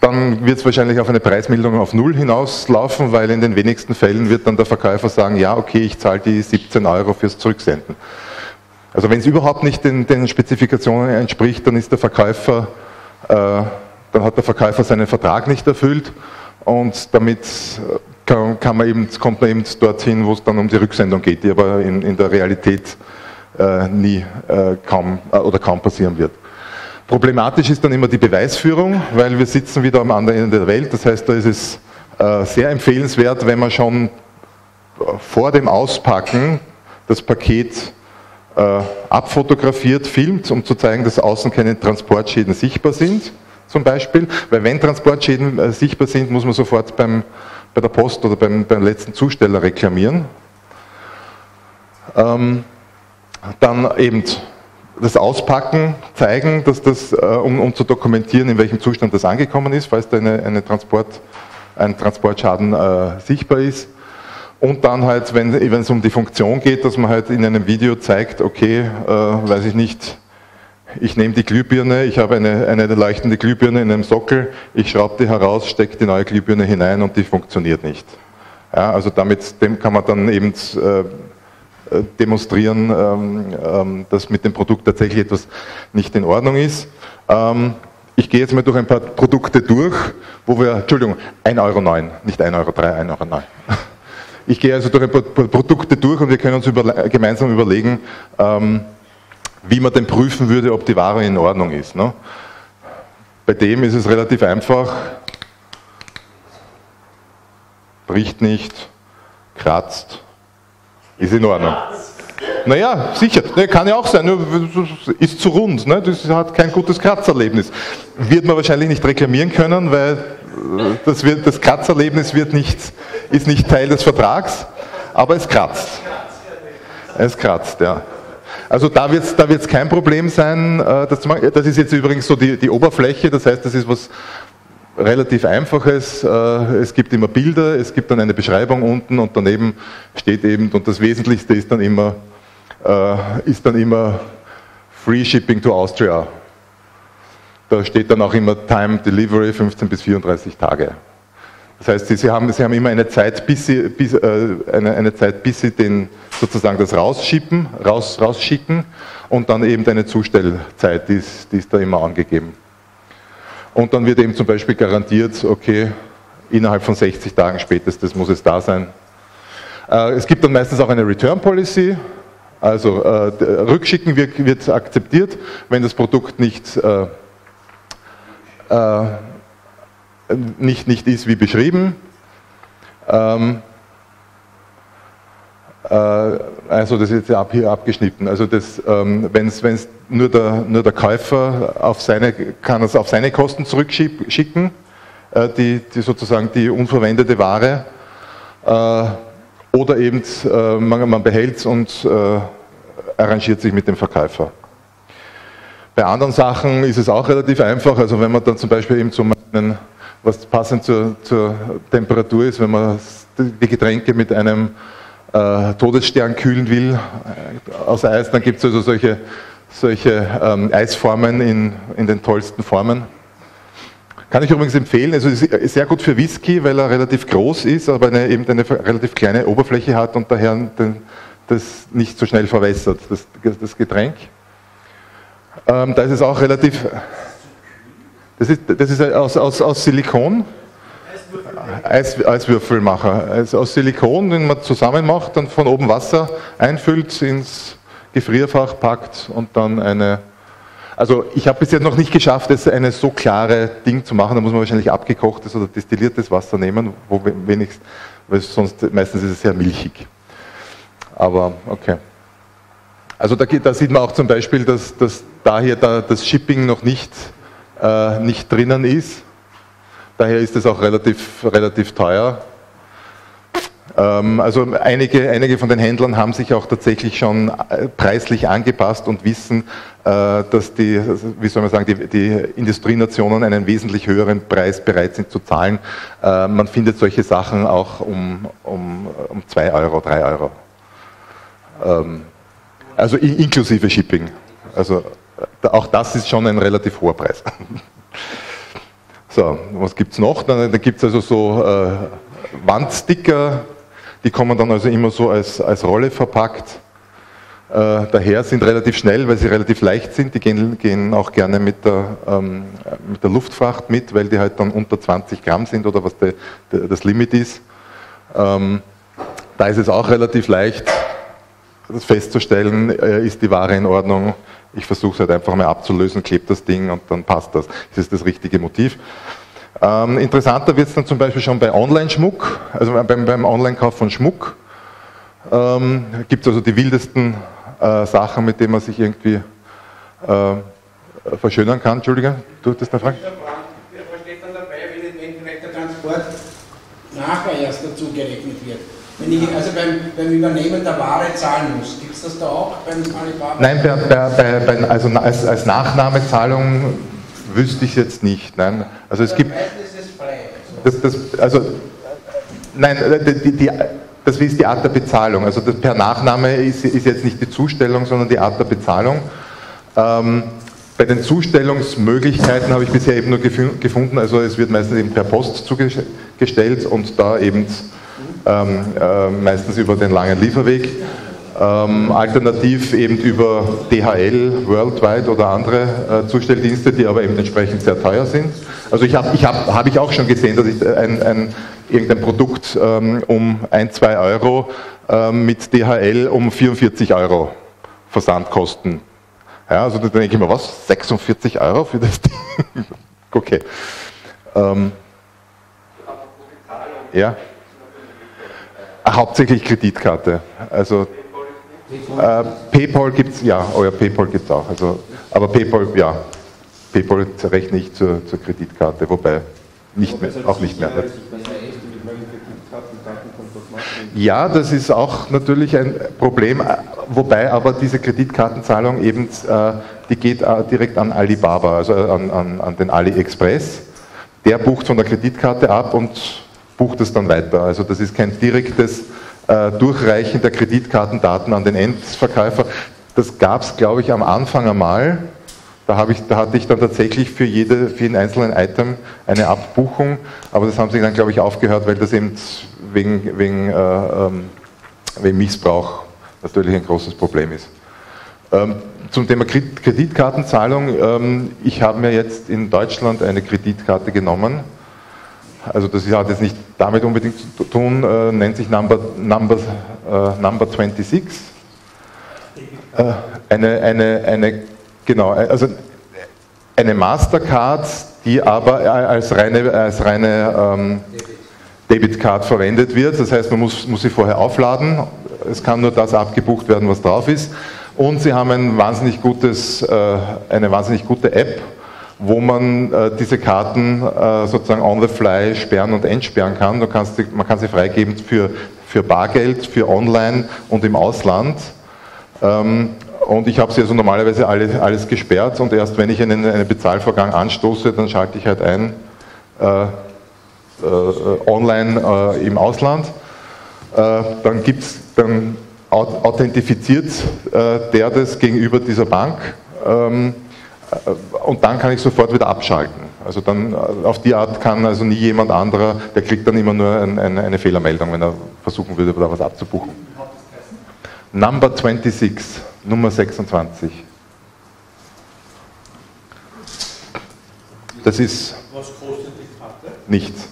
dann wird es wahrscheinlich auf eine Preismilderung auf Null hinauslaufen, weil in den wenigsten Fällen wird dann der Verkäufer sagen, ja, okay, ich zahle die 17 Euro fürs Zurücksenden. Also wenn es überhaupt nicht den, den, Spezifikationen entspricht, dann ist der Verkäufer, äh, dann hat der Verkäufer seinen Vertrag nicht erfüllt und damit kann, kann man eben, kommt man eben dorthin, wo es dann um die Rücksendung geht, die aber in, in der Realität äh, nie äh, kaum äh, oder kaum passieren wird. Problematisch ist dann immer die Beweisführung, weil wir sitzen wieder am anderen Ende der Welt. Das heißt, da ist es äh, sehr empfehlenswert, wenn man schon vor dem Auspacken das Paket äh, abfotografiert, filmt, um zu zeigen, dass außen keine Transportschäden sichtbar sind, zum Beispiel. Weil wenn Transportschäden äh, sichtbar sind, muss man sofort beim, bei der Post oder beim, beim letzten Zusteller reklamieren. Ähm, dann eben das Auspacken zeigen, dass das, äh, um, um, zu dokumentieren, in welchem Zustand das angekommen ist, falls da eine, eine Transport, ein Transportschaden äh, sichtbar ist. Und dann halt, wenn, es um die Funktion geht, dass man halt in einem Video zeigt, okay, äh, weiß ich nicht, ich nehme die Glühbirne, ich habe eine, eine leuchtende Glühbirne in einem Sockel, ich schraube die heraus, stecke die neue Glühbirne hinein und die funktioniert nicht. Ja, also damit dem kann man dann eben äh, äh, demonstrieren, ähm, ähm, dass mit dem Produkt tatsächlich etwas nicht in Ordnung ist. Ähm, ich gehe jetzt mal durch ein paar Produkte durch, wo wir, Entschuldigung, 1,09 Euro, nicht 1,03 Euro, 1,09 Euro. [LAUGHS] Ich gehe also durch ein paar Produkte durch und wir können uns über, gemeinsam überlegen, wie man denn prüfen würde, ob die Ware in Ordnung ist. Ne? Bei dem ist es relativ einfach, bricht nicht, kratzt, ist in Ordnung. Naja, sicher, ne, kann ja auch sein, ist zu rund, ne? das hat kein gutes Kratzerlebnis. Wird man wahrscheinlich nicht reklamieren können, weil äh, das, wird, das Kratzerlebnis wird nicht, ist nicht Teil des Vertrags, aber es kratzt. Es kratzt, ja. Also da wird es da wird's kein Problem sein, äh, das zu machen. Das ist jetzt übrigens so die, die Oberfläche, das heißt, das ist was relativ einfaches. Äh, es gibt immer Bilder, es gibt dann eine Beschreibung unten und daneben steht eben, und das Wesentlichste ist dann immer, äh, ist dann immer Free Shipping to Austria. Da steht dann auch immer Time Delivery 15 bis 34 Tage. Das heißt, Sie, haben, Sie haben immer eine Zeit, bis Sie, bis, äh, eine, eine, Zeit, bis Sie den, sozusagen das rausschippen, raus, rausschicken und dann eben eine Zustellzeit, die ist, die ist da immer angegeben. Und dann wird eben zum Beispiel garantiert, okay, innerhalb von 60 Tagen spätestens muss es da sein. Äh, es gibt dann meistens auch eine Return Policy, also äh, Rückschicken wird, wird, akzeptiert, wenn das Produkt nicht, äh, äh, nicht, nicht ist wie beschrieben. Ähm, äh, also das ist jetzt hier abgeschnitten. Also ähm, wenn es nur der, nur der Käufer auf seine, kann es auf seine Kosten zurückschicken, äh, die, die sozusagen die unverwendete Ware, äh, oder eben man, man behält es und arrangiert sich mit dem Verkäufer. Bei anderen Sachen ist es auch relativ einfach. Also wenn man dann zum Beispiel eben zum einen, was passend zur, zur Temperatur ist, wenn man die Getränke mit einem äh, Todesstern kühlen will äh, aus Eis, dann gibt es also solche, solche ähm, Eisformen in, in den tollsten Formen. Kann ich übrigens empfehlen, also ist sehr gut für Whisky, weil er relativ groß ist, aber eine, eben eine relativ kleine Oberfläche hat und daher den, das nicht so schnell verwässert, das, das Getränk. Ähm, da ist es auch relativ, das ist, das ist aus, aus, aus Silikon, Eis, Eiswürfelmacher. Also aus Silikon, den man zusammen macht, dann von oben Wasser einfüllt, ins Gefrierfach packt und dann eine. Also ich habe bis jetzt noch nicht geschafft, es eine so klare Ding zu machen. Da muss man wahrscheinlich abgekochtes oder destilliertes Wasser nehmen, wo wenigstens, weil sonst meistens ist es sehr milchig. Aber okay. Also da, da sieht man auch zum Beispiel, dass, dass da hier da das Shipping noch nicht, äh, nicht drinnen ist. Daher ist es auch relativ, relativ teuer. Ähm, also einige, einige von den Händlern haben sich auch tatsächlich schon äh, preislich angepasst und wissen, äh, dass die, wie soll man sagen, die, die Industrienationen einen wesentlich höheren Preis bereit sind zu zahlen. Man findet solche Sachen auch um, um, um 2 Euro, 3 Euro. Ähm, also inklusive Shipping. Also auch das ist schon ein relativ hoher Preis. [LAUGHS] So, was gibt es noch? Dann gibt es also so äh, Wandsticker, die kommen dann also immer so als, als Rolle verpackt. Äh, daher sind relativ schnell, weil sie relativ leicht sind. Die gehen, gehen auch gerne mit der, ähm, mit der Luftfracht mit, weil die halt dann unter 20 Gramm sind oder was de, de, das Limit ist. Ähm, da ist es auch relativ leicht, das festzustellen, äh, ist die Ware in Ordnung. Ich versuche es halt einfach mal abzulösen, klebe das Ding und dann passt das. Das ist das richtige Motiv. Ähm, interessanter wird es dann zum Beispiel schon bei Online-Schmuck, also beim, beim Online-Kauf von Schmuck. Ähm, Gibt es also die wildesten äh, Sachen, mit denen man sich irgendwie äh, verschönern kann. Entschuldige, du hattest eine Frage? Was steht dann dabei, wenn, wenn der Transport nachher erst dazu gerechnet wird? Wenn ich also beim, beim Übernehmen der Ware zahlen muss, gibt es das da auch beim Alibaba? Nein, bei, bei, bei, also als, als Nachnahmezahlung wüsste ich jetzt nicht. Nein. Also es gibt. Das, das, also, nein, die, die, das ist die Art der Bezahlung. Also das per Nachname ist, ist jetzt nicht die Zustellung, sondern die Art der Bezahlung. Ähm, bei den Zustellungsmöglichkeiten habe ich bisher eben nur gefunden, also es wird meistens eben per Post zugestellt und da eben äh, meistens über den langen Lieferweg. Ähm, alternativ eben über DHL Worldwide oder andere äh, Zustelldienste, die aber eben entsprechend sehr teuer sind. Also ich habe ich hab, hab ich auch schon gesehen, dass ich ein, ein, irgendein Produkt ähm, um 1, 2 Euro ähm, mit DHL um 44 Euro Versandkosten. Ja, also da denke ich mir, was? 46 Euro für das [LAUGHS] Ding? okay. Ähm, ja. Hauptsächlich Kreditkarte. Also äh, PayPal gibt es, ja, ja, PayPal gibt es auch. Also, aber PayPal, ja, PayPal rechne ich zur, zur Kreditkarte, wobei nicht mehr, auch nicht mehr. Ja, das ist auch natürlich ein Problem, wobei aber diese Kreditkartenzahlung eben, äh, die geht äh, direkt an Alibaba, also an, an, an den AliExpress. Der bucht von der Kreditkarte ab und bucht es dann weiter. Also das ist kein direktes äh, Durchreichen der Kreditkartendaten an den Endverkäufer. Das gab es, glaube ich, am Anfang einmal. Da, ich, da, hatte ich dann tatsächlich für, jede, für jeden einzelnen Item eine Abbuchung, aber das haben sie dann, glaube ich, aufgehört, weil das eben wegen, wegen, äh, ähm, wegen Missbrauch natürlich ein großes Problem ist. Ähm, zum Thema Kreditkartenzahlung. Ähm, ich habe mir jetzt in Deutschland eine Kreditkarte genommen also das hat jetzt nicht damit unbedingt zu tun, äh, nennt sich Number, Number, äh, Number 26. Äh, eine, eine, eine, genau, also eine Mastercard, die aber als reine, als reine ähm, Debitcard verwendet wird. Das heißt, man muss, muss sie vorher aufladen. Es kann nur das abgebucht werden, was drauf ist. Und sie haben ein wahnsinnig gutes, äh, eine wahnsinnig gute App, wo man äh, diese Karten äh, sozusagen on the fly sperren und entsperren kann. Du kannst man kann sie freigeben für, für Bargeld, für Online und im Ausland. Ähm, und ich habe sie also normalerweise alle, alles gesperrt und erst wenn ich einen, einen Bezahlvorgang anstoße, dann schalte ich halt ein äh, äh online äh, im Ausland. Äh, dann gibt's, dann authentifiziert der das gegenüber dieser Bank. Ähm, äh, und dann kann ich sofort wieder abschalten. Also dann äh, auf die Art kann also nie jemand anderer, der kriegt dann immer nur ein, eine, eine Fehlermeldung, wenn er versuchen würde, da was abzubuchen. Number 26, Nummer 26. Das ist. Was kostet die Karte? Nichts.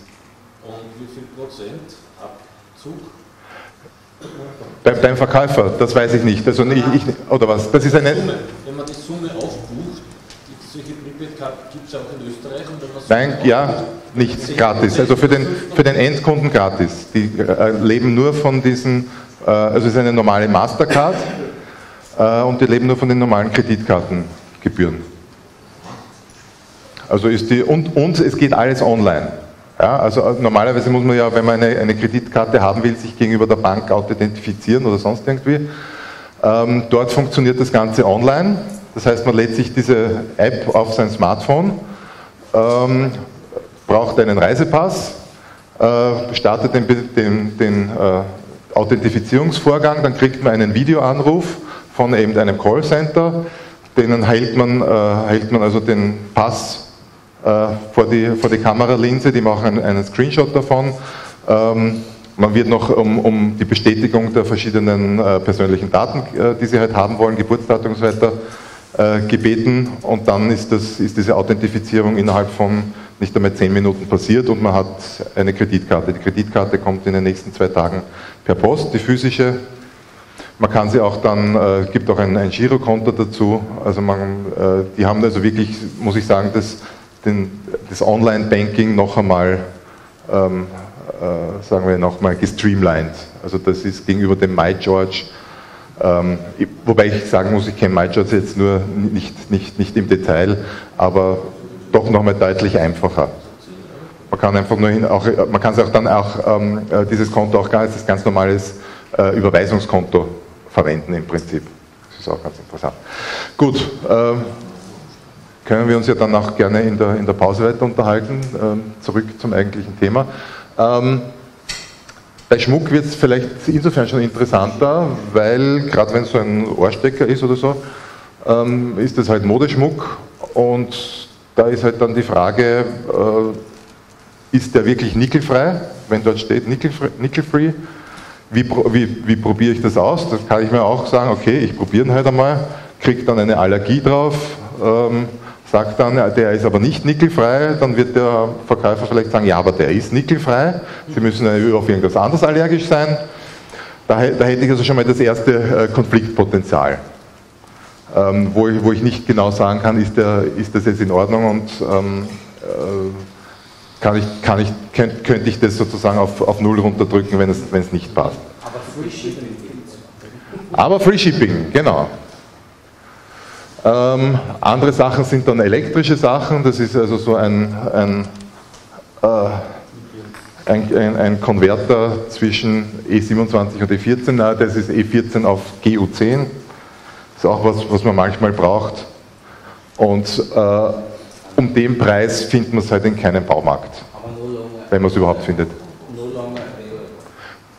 Und wie viel Prozent Abzug? Beim, beim Verkäufer, das weiß ich nicht. Also ich, ich, oder was? Das ist eine. Wenn man die Summe aufbucht, Fitbit gibt es auch in Österreich? Nein, ja, nicht gratis. Also für den, für den Endkunden gratis. Die äh, leben nur von diesen, äh, also es ist eine normale Mastercard äh, und die leben nur von den normalen Kreditkartengebühren. Also ist die, und, und es geht alles online. Ja, also äh, normalerweise muss man ja, wenn man eine, eine Kreditkarte haben will, sich gegenüber der Bank authentifizieren oder sonst irgendwie. Ähm, dort funktioniert das Ganze online. Das heißt, man lädt sich diese App auf sein Smartphone, ähm, braucht einen Reisepass, äh, startet den, den, den äh, Authentifizierungsvorgang, dann kriegt man einen Videoanruf von eben einem Callcenter, denen hält man, äh, hält man also den Pass äh, vor, die, vor die Kameralinse, die machen einen, einen Screenshot davon. Ähm, man wird noch um, um, die Bestätigung der verschiedenen äh, persönlichen Daten, äh, die Sie halt haben wollen, Geburtsdatum und so weiter, äh, gebeten und dann ist, das, ist diese Authentifizierung innerhalb von nicht einmal zehn Minuten passiert und man hat eine Kreditkarte. Die Kreditkarte kommt in den nächsten zwei Tagen per Post, die physische. Man kann sie auch dann, äh, gibt auch ein, ein Girokonto dazu. Also man, äh, die haben also wirklich, muss ich sagen, das, das Online-Banking noch einmal, ähm, äh, sagen wir nochmal, gestreamlined. Also das ist gegenüber dem MyGeorge ähm, wobei ich sagen muss, ich kenne MyJobs jetzt nur nicht, nicht, nicht im Detail, aber doch nochmal deutlich einfacher. Man kann einfach nur hin, auch, man kann es auch dann auch, ähm, äh, dieses Konto auch als ganz normales äh, Überweisungskonto verwenden im Prinzip. Das ist auch ganz interessant. Gut, äh, können wir uns ja dann auch gerne in der, in der Pause weiter unterhalten. Ähm, zurück zum eigentlichen Thema. Ähm, bei Schmuck wird es vielleicht insofern schon interessanter, weil gerade wenn es so ein Ohrstecker ist oder so, ähm, ist das halt Modeschmuck und da ist halt dann die Frage, äh, ist der wirklich nickelfrei, wenn dort steht nickelfree, nickelfree wie, wie, wie probiere ich das aus? Das kann ich mir auch sagen, okay, ich probiere ihn halt einmal, kriege dann eine Allergie drauf, ähm, sagt dann, der ist aber nicht nickelfrei, dann wird der Verkäufer vielleicht sagen, ja, aber der ist nickelfrei, Sie müssen auf irgendwas anderes allergisch sein. Da, da hätte ich also schon mal das erste äh, Konfliktpotenzial, ähm, wo, ich, wo ich nicht genau sagen kann, ist, der, ist das jetzt in Ordnung und ähm, äh, kann ich, kann ich, könnt, könnte ich das sozusagen auf, auf Null runterdrücken, wenn es, wenn es nicht passt. Aber Free Shipping. Aber Free Shipping, genau. Ähm, andere Sachen sind dann elektrische Sachen, das ist also so ein, ein, äh, ein, ein, ein, Konverter zwischen E27 und E14, na, das ist E14 auf GU10, das ist auch was, was man manchmal braucht. Und äh, um den Preis findet man es halt in keinem Baumarkt, wenn man es überhaupt findet.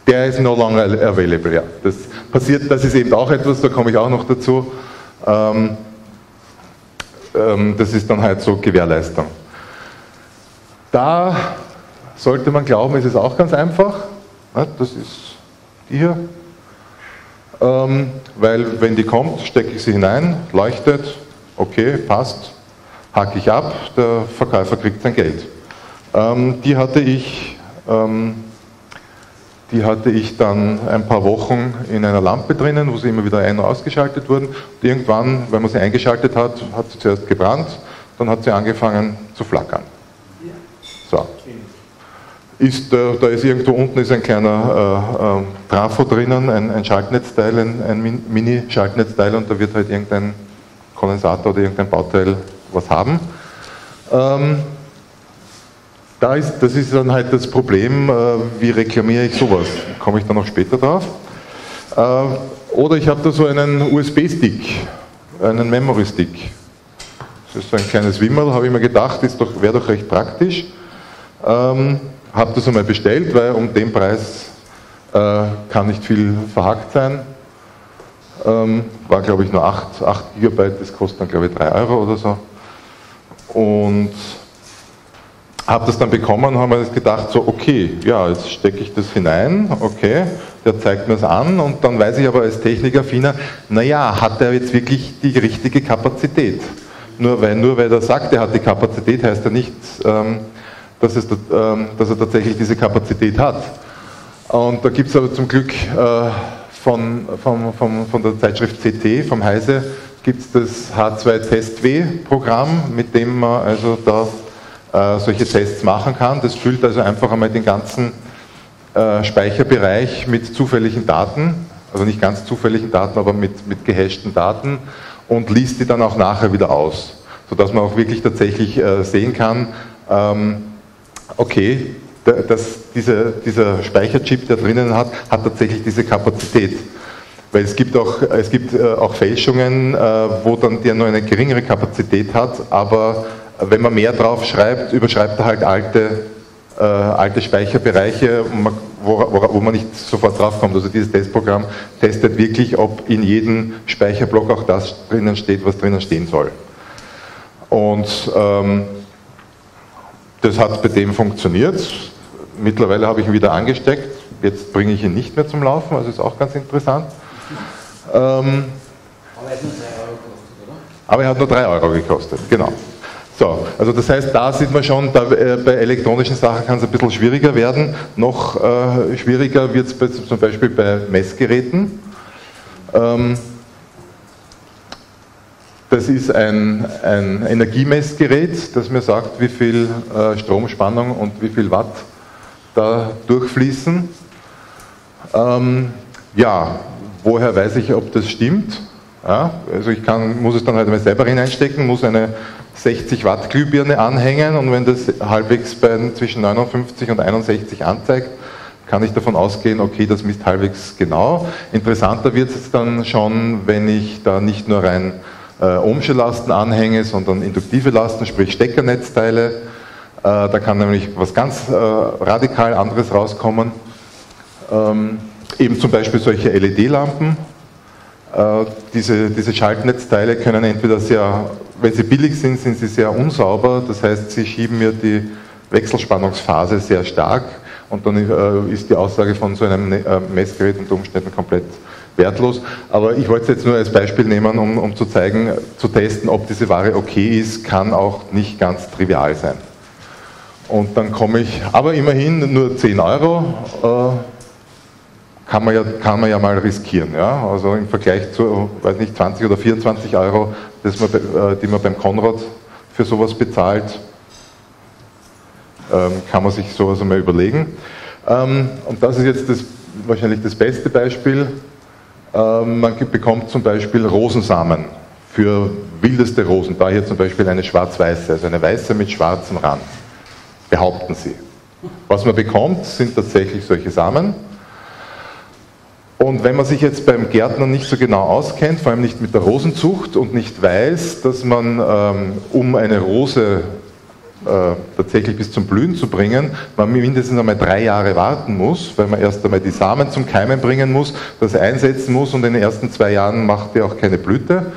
Der ist no longer available, ja. Das passiert, das ist eben auch etwas, da komme ich auch noch dazu. Ähm, ähm, das ist dann halt so Gewährleistung. Da sollte man glauben, ist es auch ganz einfach. Das ist die hier. Ähm, weil wenn die kommt, stecke ich sie hinein, leuchtet, okay, passt, hacke ich ab, der Verkäufer kriegt sein Geld. Ähm, die hatte ich die hatte ich dann ein paar Wochen in einer Lampe drinnen, wo sie immer wieder ein- und ausgeschaltet wurden. Und irgendwann, wenn man sie eingeschaltet hat, hat sie zuerst gebrannt, dann hat sie angefangen zu flackern. So. Ist, äh, da ist irgendwo unten ist ein kleiner äh, äh, Trafo drinnen, ein, ein Schaltnetzteil, ein, ein Mini-Schaltnetzteil und da wird halt irgendein Kondensator oder irgendein Bauteil was haben. Ähm, da ist, das ist dann halt das Problem, äh, wie reklamiere ich sowas? Komme ich da noch später drauf? Äh, oder ich habe da so einen USB-Stick, einen Memory-Stick. Das ist so ein kleines Wimmerl, habe ich mir gedacht, wäre doch recht praktisch. Ähm, habe das einmal bestellt, weil um den Preis äh, kann nicht viel verhackt sein. Ähm, war glaube ich nur 8, 8 GB, das kostet dann glaube ich 3 Euro oder so. Und habe das dann bekommen und habe mir gedacht, so okay, ja, jetzt stecke ich das hinein, okay, der zeigt mir es an und dann weiß ich aber als Technikaffiner, naja, hat er jetzt wirklich die richtige Kapazität? Nur weil, nur weil er sagt, er hat die Kapazität, heißt er nicht, ähm, dass, es, ähm, dass er tatsächlich diese Kapazität hat. Und da gibt es aber zum Glück äh, von, von, von, von der Zeitschrift CT, vom Heise, gibt es das H2-Test-W-Programm, mit dem man also da äh, solche Tests machen kann. Das füllt also einfach einmal den ganzen äh, Speicherbereich mit zufälligen Daten, also nicht ganz zufälligen Daten, aber mit, mit gehashten Daten und liest die dann auch nachher wieder aus, sodass man auch wirklich tatsächlich äh, sehen kann, ähm, okay, das, dieser, dieser Speicherchip, der drinnen hat, hat tatsächlich diese Kapazität. Weil es gibt auch, es gibt auch Fälschungen, wo dann der nur eine geringere Kapazität hat, aber wenn man mehr drauf schreibt, überschreibt er halt alte, äh, alte Speicherbereiche, wo, wo, wo, man nicht sofort draufkommt. Also dieses Testprogramm testet wirklich, ob in jedem Speicherblock auch das drinnen steht, was drinnen stehen soll. Und ähm, das hat bei dem funktioniert. Mittlerweile habe ich ihn wieder angesteckt. Jetzt bringe ich ihn nicht mehr zum Laufen, also ist auch ganz interessant. Ähm, aber er hat nur 3 Euro gekostet, oder? Aber er hat nur 3 Euro gekostet, genau. So, also das heißt, da sieht man schon, da, äh, bei elektronischen Sachen kann es ein bisschen schwieriger werden. Noch äh, schwieriger wird es zum Beispiel bei Messgeräten. Ähm, das ist ein, ein, Energiemessgerät, das mir sagt, wie viel äh, Stromspannung und wie viel Watt da durchfließen. Ähm, ja, woher weiß ich, ob das stimmt? Ja, also ich kann, muss es dann halt selber hineinstecken, muss eine 60 Watt Glühbirne anhängen und wenn das halbwegs bei zwischen 59 und 61 anzeigt, kann ich davon ausgehen, okay, das misst halbwegs genau. Interessanter wird es dann schon, wenn ich da nicht nur rein äh, Ohmsche Lasten anhänge, sondern induktive Lasten, sprich Steckernetzteile. Äh, da kann nämlich was ganz äh, radikal anderes rauskommen. Ähm, eben zum Beispiel solche LED-Lampen, diese, diese Schaltnetzteile können entweder sehr, wenn sie billig sind, sind sie sehr unsauber, das heißt, sie schieben mir die Wechselspannungsphase sehr stark und dann äh, ist die Aussage von so einem äh, Messgerät unter Umständen komplett wertlos. Aber ich wollte es jetzt nur als Beispiel nehmen, um, um zu zeigen, zu testen, ob diese Ware okay ist, kann auch nicht ganz trivial sein. Und dann komme ich, aber immerhin nur 10 Euro. Kann man ja, kann man ja mal riskieren. Ja? Also im Vergleich zu, weiß nicht, 20 oder 24 Euro, das man, äh, die man beim Konrad für sowas bezahlt, ähm, kann man sich sowas einmal überlegen. Ähm, und das ist jetzt das, wahrscheinlich das beste Beispiel. Ähm, man bekommt zum Beispiel Rosensamen für wildeste Rosen. Da hier zum Beispiel eine schwarz-weiße, also eine weiße mit schwarzem Rand, behaupten sie. Was man bekommt, sind tatsächlich solche Samen und wenn man sich jetzt beim Gärtner nicht so genau auskennt, vor allem nicht mit der Rosenzucht und nicht weiß, dass man, ähm, um eine Rose äh, tatsächlich bis zum Blühen zu bringen, man mindestens einmal drei Jahre warten muss, weil man erst einmal die Samen zum Keimen bringen muss, das einsetzen muss und in den ersten zwei Jahren macht die auch keine Blüte.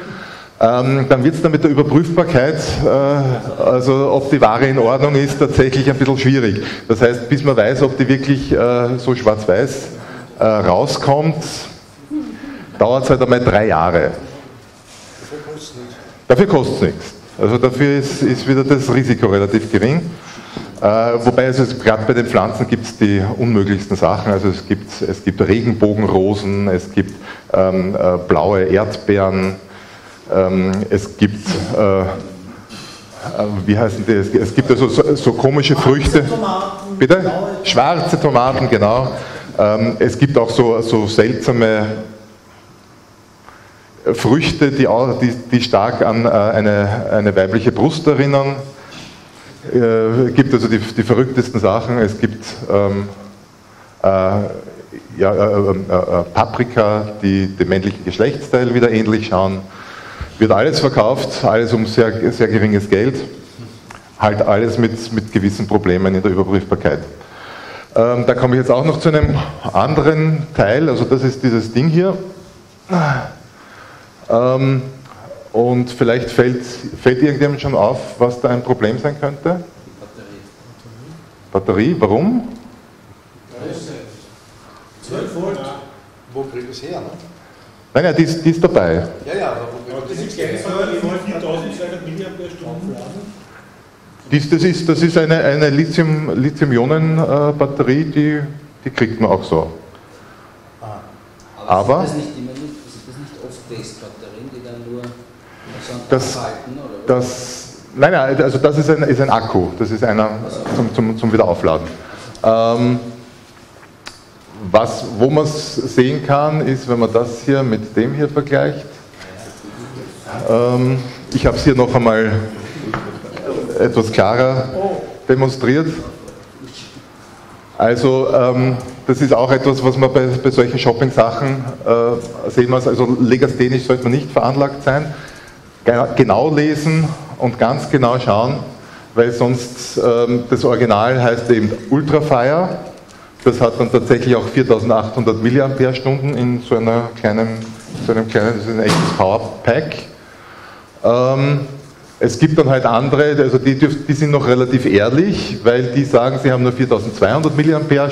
Ähm, dann wird es dann mit der Überprüfbarkeit, äh, also ob die Ware in Ordnung ist, tatsächlich ein bisschen schwierig. Das heißt, bis man weiß, ob die wirklich äh, so schwarz-weiß äh, rauskommt, dauert es halt einmal drei Jahre. Dafür kostet es nichts. Also dafür ist, ist, wieder das Risiko relativ gering. Äh, wobei also gerade bei den Pflanzen gibt es die unmöglichsten Sachen. Also es gibt, es gibt Regenbogenrosen, es gibt ähm, äh, blaue Erdbeeren, ähm, es gibt, äh, äh wie heißen die, es, es gibt also so, so komische Früchte. Tomaten, Bitte? Schwarze Tomaten, genau. Ähm, es gibt auch so, so seltsame Früchte, die, die, die stark an äh, eine, eine weibliche Brust erinnern. Es äh, gibt also die, die verrücktesten Sachen. Es gibt ähm, äh, ja, äh, äh, äh, Paprika, die dem männlichen Geschlechtsteil wieder ähnlich schauen. Wird alles verkauft, alles um sehr, sehr geringes Geld. Halt alles mit, mit gewissen Problemen in der Überprüfbarkeit. Ähm, da komme ich jetzt auch noch zu einem anderen Teil, also das ist dieses Ding hier. Ähm, und vielleicht fällt, fällt irgendjemand schon auf, was da ein Problem sein könnte? Batterie. Batterie, warum? 12 Volt. Wo kriegt es her? Ne? Nein, ja, die ist, die ist dabei. Ja, ja, aber wo kriegt es her? 4200 mAh dies, das, ist, das ist eine, eine Lithium-Ionen-Batterie, die, die kriegt man auch so. Ah. Aber, Aber ist, das nicht immer nicht, ist das nicht oft Testbatterien, die dann nur. das, das, nein, nein, also das ist ein, ist ein Akku, das ist einer zum, zum, zum Wiederaufladen. Ähm, was, wo man es sehen kann, ist, wenn man das hier mit dem hier vergleicht. Ähm, ich habe es hier noch einmal etwas klarer demonstriert. Also ähm, das ist auch etwas, was man bei, bei solchen Shopping-Sachen äh, sehen muss. Also legasthenisch sollte man nicht veranlagt sein. Genau lesen und ganz genau schauen, weil sonst ähm, das Original heißt eben Ultrafire. Das hat dann tatsächlich auch 4800 mAh in so, einer kleinen, so einem kleinen, das ist ein echtes Powerpack. Ähm, es gibt dann halt andere, also die, die, sind noch relativ ehrlich, weil die sagen, sie haben nur 4200 mAh,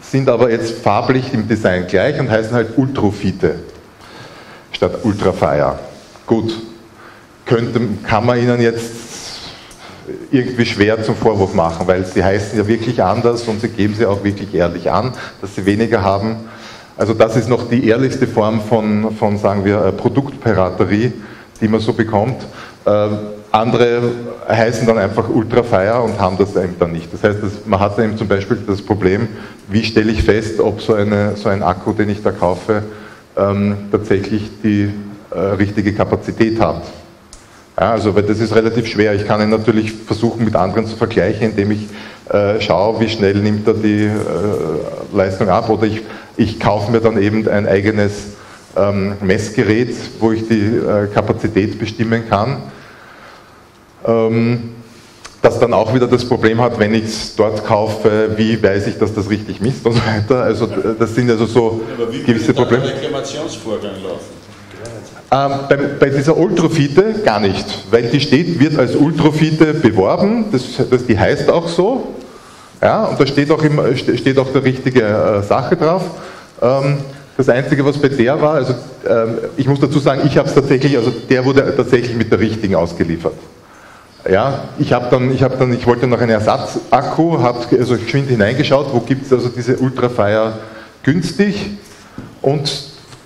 sind aber jetzt farblich im Design gleich und heißen halt Ultrafite statt Ultrafire. Gut, könnte, kann man ihnen jetzt irgendwie schwer zum Vorwurf machen, weil sie heißen ja wirklich anders und sie geben sie auch wirklich ehrlich an, dass sie weniger haben. Also das ist noch die ehrlichste Form von, von sagen wir, Produktpiraterie, die man so bekommt. Äh, andere heißen dann einfach Ultrafire und haben das eben dann nicht. Das heißt, dass man hat eben zum Beispiel das Problem, wie stelle ich fest, ob so, eine, so ein Akku, den ich da kaufe, ähm, tatsächlich die äh, richtige Kapazität hat. Ja, also, weil das ist relativ schwer. Ich kann ihn natürlich versuchen, mit anderen zu vergleichen, indem ich äh, schaue, wie schnell nimmt er die äh, Leistung ab oder ich, ich kaufe mir dann eben ein eigenes ähm, Messgerät, wo ich die äh, Kapazität bestimmen kann. Ähm, das dann auch wieder das Problem hat, wenn ich es dort kaufe, wie weiß ich, dass das richtig misst und so weiter. Also das sind also so Aber wie gewisse Probleme. der Reklamationsvorgang laufen? Ähm, bei, bei, dieser Ultrafite gar nicht, weil die steht, wird als Ultrafite beworben, das, das, die heißt auch so, ja, und da steht auch, im, steht auch der richtige äh, Sache drauf. Ähm, das Einzige, was bei der war, also ähm, ich muss dazu sagen, ich habe es tatsächlich, also der wurde tatsächlich mit der richtigen ausgeliefert. Ja, ich habe dann, ich habe dann, ich wollte noch einen Ersatzakku, habe also geschwind hineingeschaut, wo gibt es also diese Ultrafire günstig und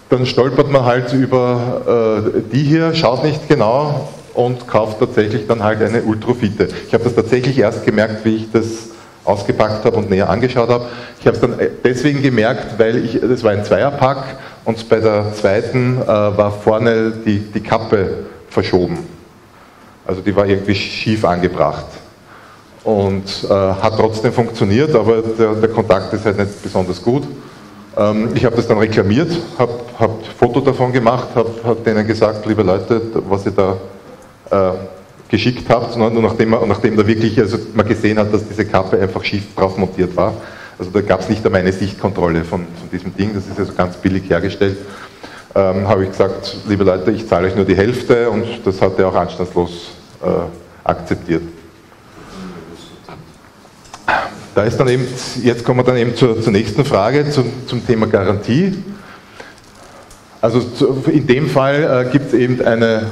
dann stolpert man halt über äh, die hier, schaut nicht genau und kauft tatsächlich dann halt eine Ultrafite. Ich habe das tatsächlich erst gemerkt, wie ich das ausgepackt habe und näher angeschaut habe. Ich habe es dann äh, deswegen gemerkt, weil ich, das war ein Zweierpack und bei der zweiten äh, war vorne die, die Kappe verschoben. Also die war irgendwie schief angebracht. Und äh, hat trotzdem funktioniert, aber der, der, Kontakt ist halt nicht besonders gut. Ähm, ich habe das dann reklamiert, habe hab Foto davon gemacht, habe hab denen gesagt, liebe Leute, was ihr da äh, geschickt habt, nur nachdem, man, nachdem da wirklich also man gesehen hat, dass diese Kappe einfach schief drauf montiert war. Also da gab es nicht einmal eine Sichtkontrolle von, von, diesem Ding, das ist also ganz billig hergestellt. Ähm, habe ich gesagt, liebe Leute, ich zahle euch nur die Hälfte und das hat er auch anstandslos äh, akzeptiert. Da ist dann eben, jetzt kommen wir dann eben zur, zur nächsten Frage, zum, zum Thema Garantie. Also zu, in dem Fall äh, gibt es eben eine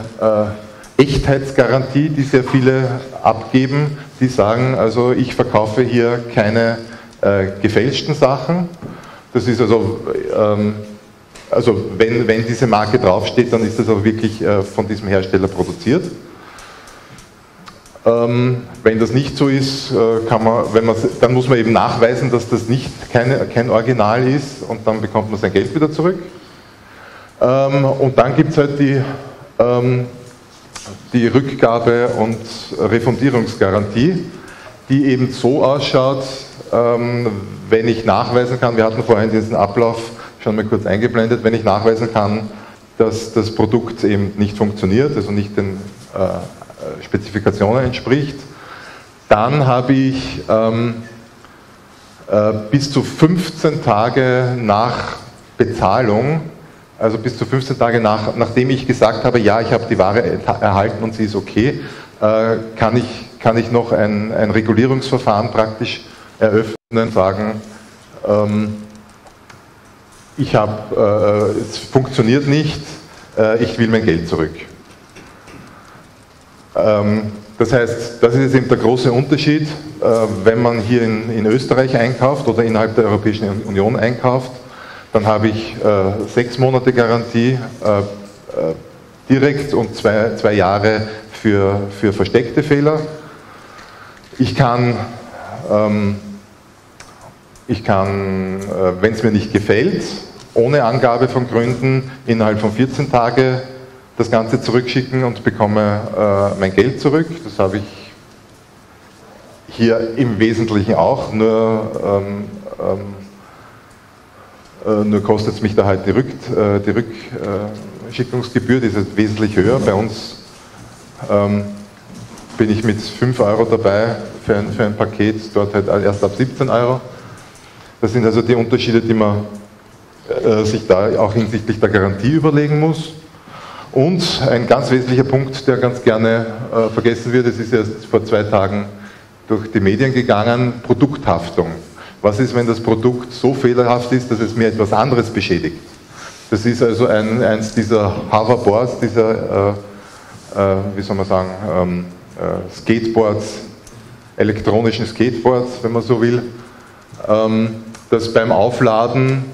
äh, Echtheitsgarantie, die sehr viele abgeben, die sagen, also ich verkaufe hier keine äh, gefälschten Sachen. Das ist also, ähm, also wenn, wenn diese Marke draufsteht, dann ist das auch wirklich äh, von diesem Hersteller produziert. Ähm, wenn das nicht so ist, äh, kann man, wenn dann muss man eben nachweisen, dass das nicht keine, kein Original ist und dann bekommt man sein Geld wieder zurück. Ähm, und dann gibt es halt die, ähm, die Rückgabe- und Refundierungsgarantie, die eben so ausschaut, wenn ich nachweisen kann, wir hatten vorhin diesen Ablauf schon mal kurz eingeblendet, wenn ich nachweisen kann, dass das Produkt eben nicht funktioniert, also nicht den äh, Spezifikationen entspricht. Dann habe ich ähm, äh, bis zu 15 Tage nach Bezahlung, also bis zu 15 Tage nach, nachdem ich gesagt habe, ja, ich habe die Ware erhalten und sie ist okay, äh, kann, ich, kann ich noch ein, ein Regulierungsverfahren praktisch eröffnen und sagen, ähm, ich habe, äh, es funktioniert nicht, äh, ich will mein Geld zurück. Ähm, das heißt, das ist eben der große Unterschied, äh, wenn man hier in, in, Österreich einkauft oder innerhalb der Europäischen Union einkauft, dann habe ich äh, sechs Monate Garantie, äh, direkt und zwei, zwei Jahre für, für versteckte Fehler. Ich kann, ähm, ich kann wenn es mir nicht gefällt, ohne Angabe von Gründen innerhalb von 14 Tagen das Ganze zurückschicken und bekomme äh, mein Geld zurück. Das habe ich hier im Wesentlichen auch, nur, ähm, ähm, äh, nur kostet es mich da halt die, Rück, äh, die Rückschickungsgebühr, die ist wesentlich höher. Bei uns ähm, bin ich mit 5 Euro dabei für ein, für ein Paket, dort halt erst ab 17 Euro. Das sind also die Unterschiede, die man äh, sich da auch hinsichtlich der Garantie überlegen muss. Und ein ganz wesentlicher Punkt, der ganz gerne äh, vergessen wird, es ist erst vor zwei Tagen durch die Medien gegangen, Produkthaftung. Was ist, wenn das Produkt so fehlerhaft ist, dass es mir etwas anderes beschädigt? Das ist also ein, eins dieser Hoverboards, dieser, äh, äh, wie soll man sagen, ähm, äh, Skateboards, elektronischen Skateboards, wenn man so will, ähm, das beim Aufladen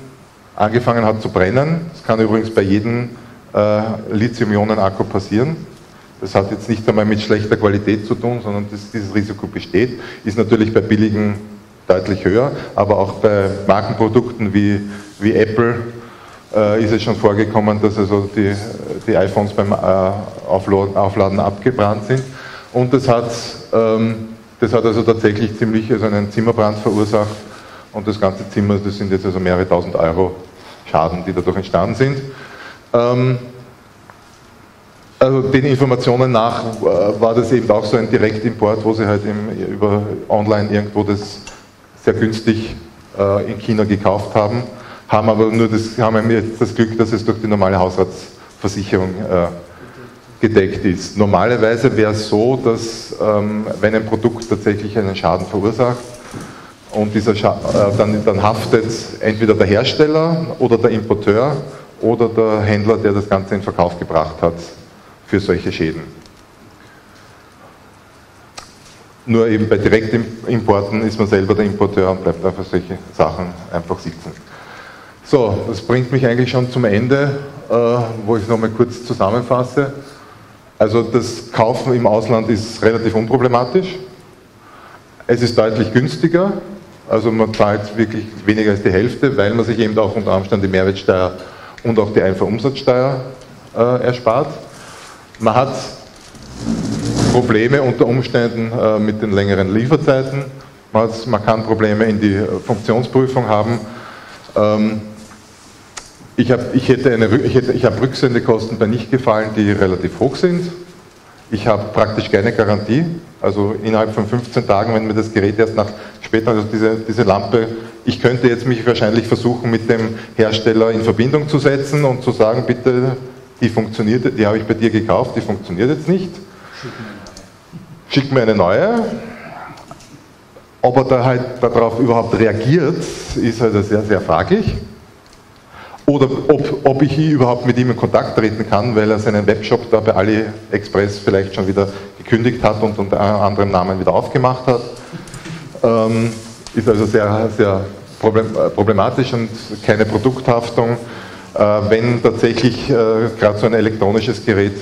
angefangen hat zu brennen. Das kann übrigens bei jedem äh, Lithium-Ionen-Akku passieren. Das hat jetzt nicht einmal mit schlechter Qualität zu tun, sondern das, dieses Risiko besteht. Ist natürlich bei billigen deutlich höher, aber auch bei Markenprodukten wie, wie Apple äh, ist es schon vorgekommen, dass also die, die iPhones beim äh, Aufladen, Aufladen, abgebrannt sind. Und das hat, ähm, das hat also tatsächlich ziemlich also einen Zimmerbrand verursacht und das ganze Zimmer, das sind jetzt also mehrere tausend Euro Schaden, die dadurch entstanden sind. Ähm, also den Informationen nach äh, war das eben auch so ein Direktimport, wo sie halt im, über online irgendwo das sehr günstig äh, in China gekauft haben, haben aber nur das, haben jetzt das Glück, dass es durch die normale Haushaltsversicherung äh, gedeckt ist. Normalerweise wäre es so, dass ähm, wenn ein Produkt tatsächlich einen Schaden verursacht, und dieser Scha äh, dann, dann haftet entweder der Hersteller oder der Importeur oder der Händler, der das Ganze in Verkauf gebracht hat, für solche Schäden. Nur eben bei Direktimporten ist man selber der Importeur und bleibt einfach solche Sachen einfach sitzen. So, das bringt mich eigentlich schon zum Ende, äh, wo ich nochmal kurz zusammenfasse. Also das Kaufen im Ausland ist relativ unproblematisch. Es ist deutlich günstiger, also man zahlt wirklich weniger als die Hälfte, weil man sich eben auch unter Umständen die Mehrwertsteuer und auch die Einfuhrumsatzsteuer äh, erspart. Man hat Probleme unter Umständen äh, mit den längeren Lieferzeiten. Man, hat, man, kann Probleme in die Funktionsprüfung haben. Ähm, ich habe ich hätte ich ich hab Rücksendekosten bei Nichtgefallen, die relativ hoch sind. Ich habe praktisch keine Garantie. Also innerhalb von 15 Tagen, wenn mir das Gerät erst nach später, also diese, diese Lampe, ich könnte jetzt mich wahrscheinlich versuchen, mit dem Hersteller in Verbindung zu setzen und zu sagen, bitte, die funktioniert, die habe ich bei dir gekauft, die funktioniert jetzt nicht. Schick mir eine neue. Ob er da halt darauf überhaupt reagiert, ist halt sehr, sehr fraglich. Oder ob, ob ich überhaupt mit ihm in Kontakt treten kann, weil er seinen Webshop da bei AliExpress vielleicht schon wieder gekündigt hat und unter anderem Namen wieder aufgemacht hat. Ähm, ist also sehr, sehr äh, problematisch und keine Produkthaftung. Äh, wenn tatsächlich äh, gerade so ein elektronisches Gerät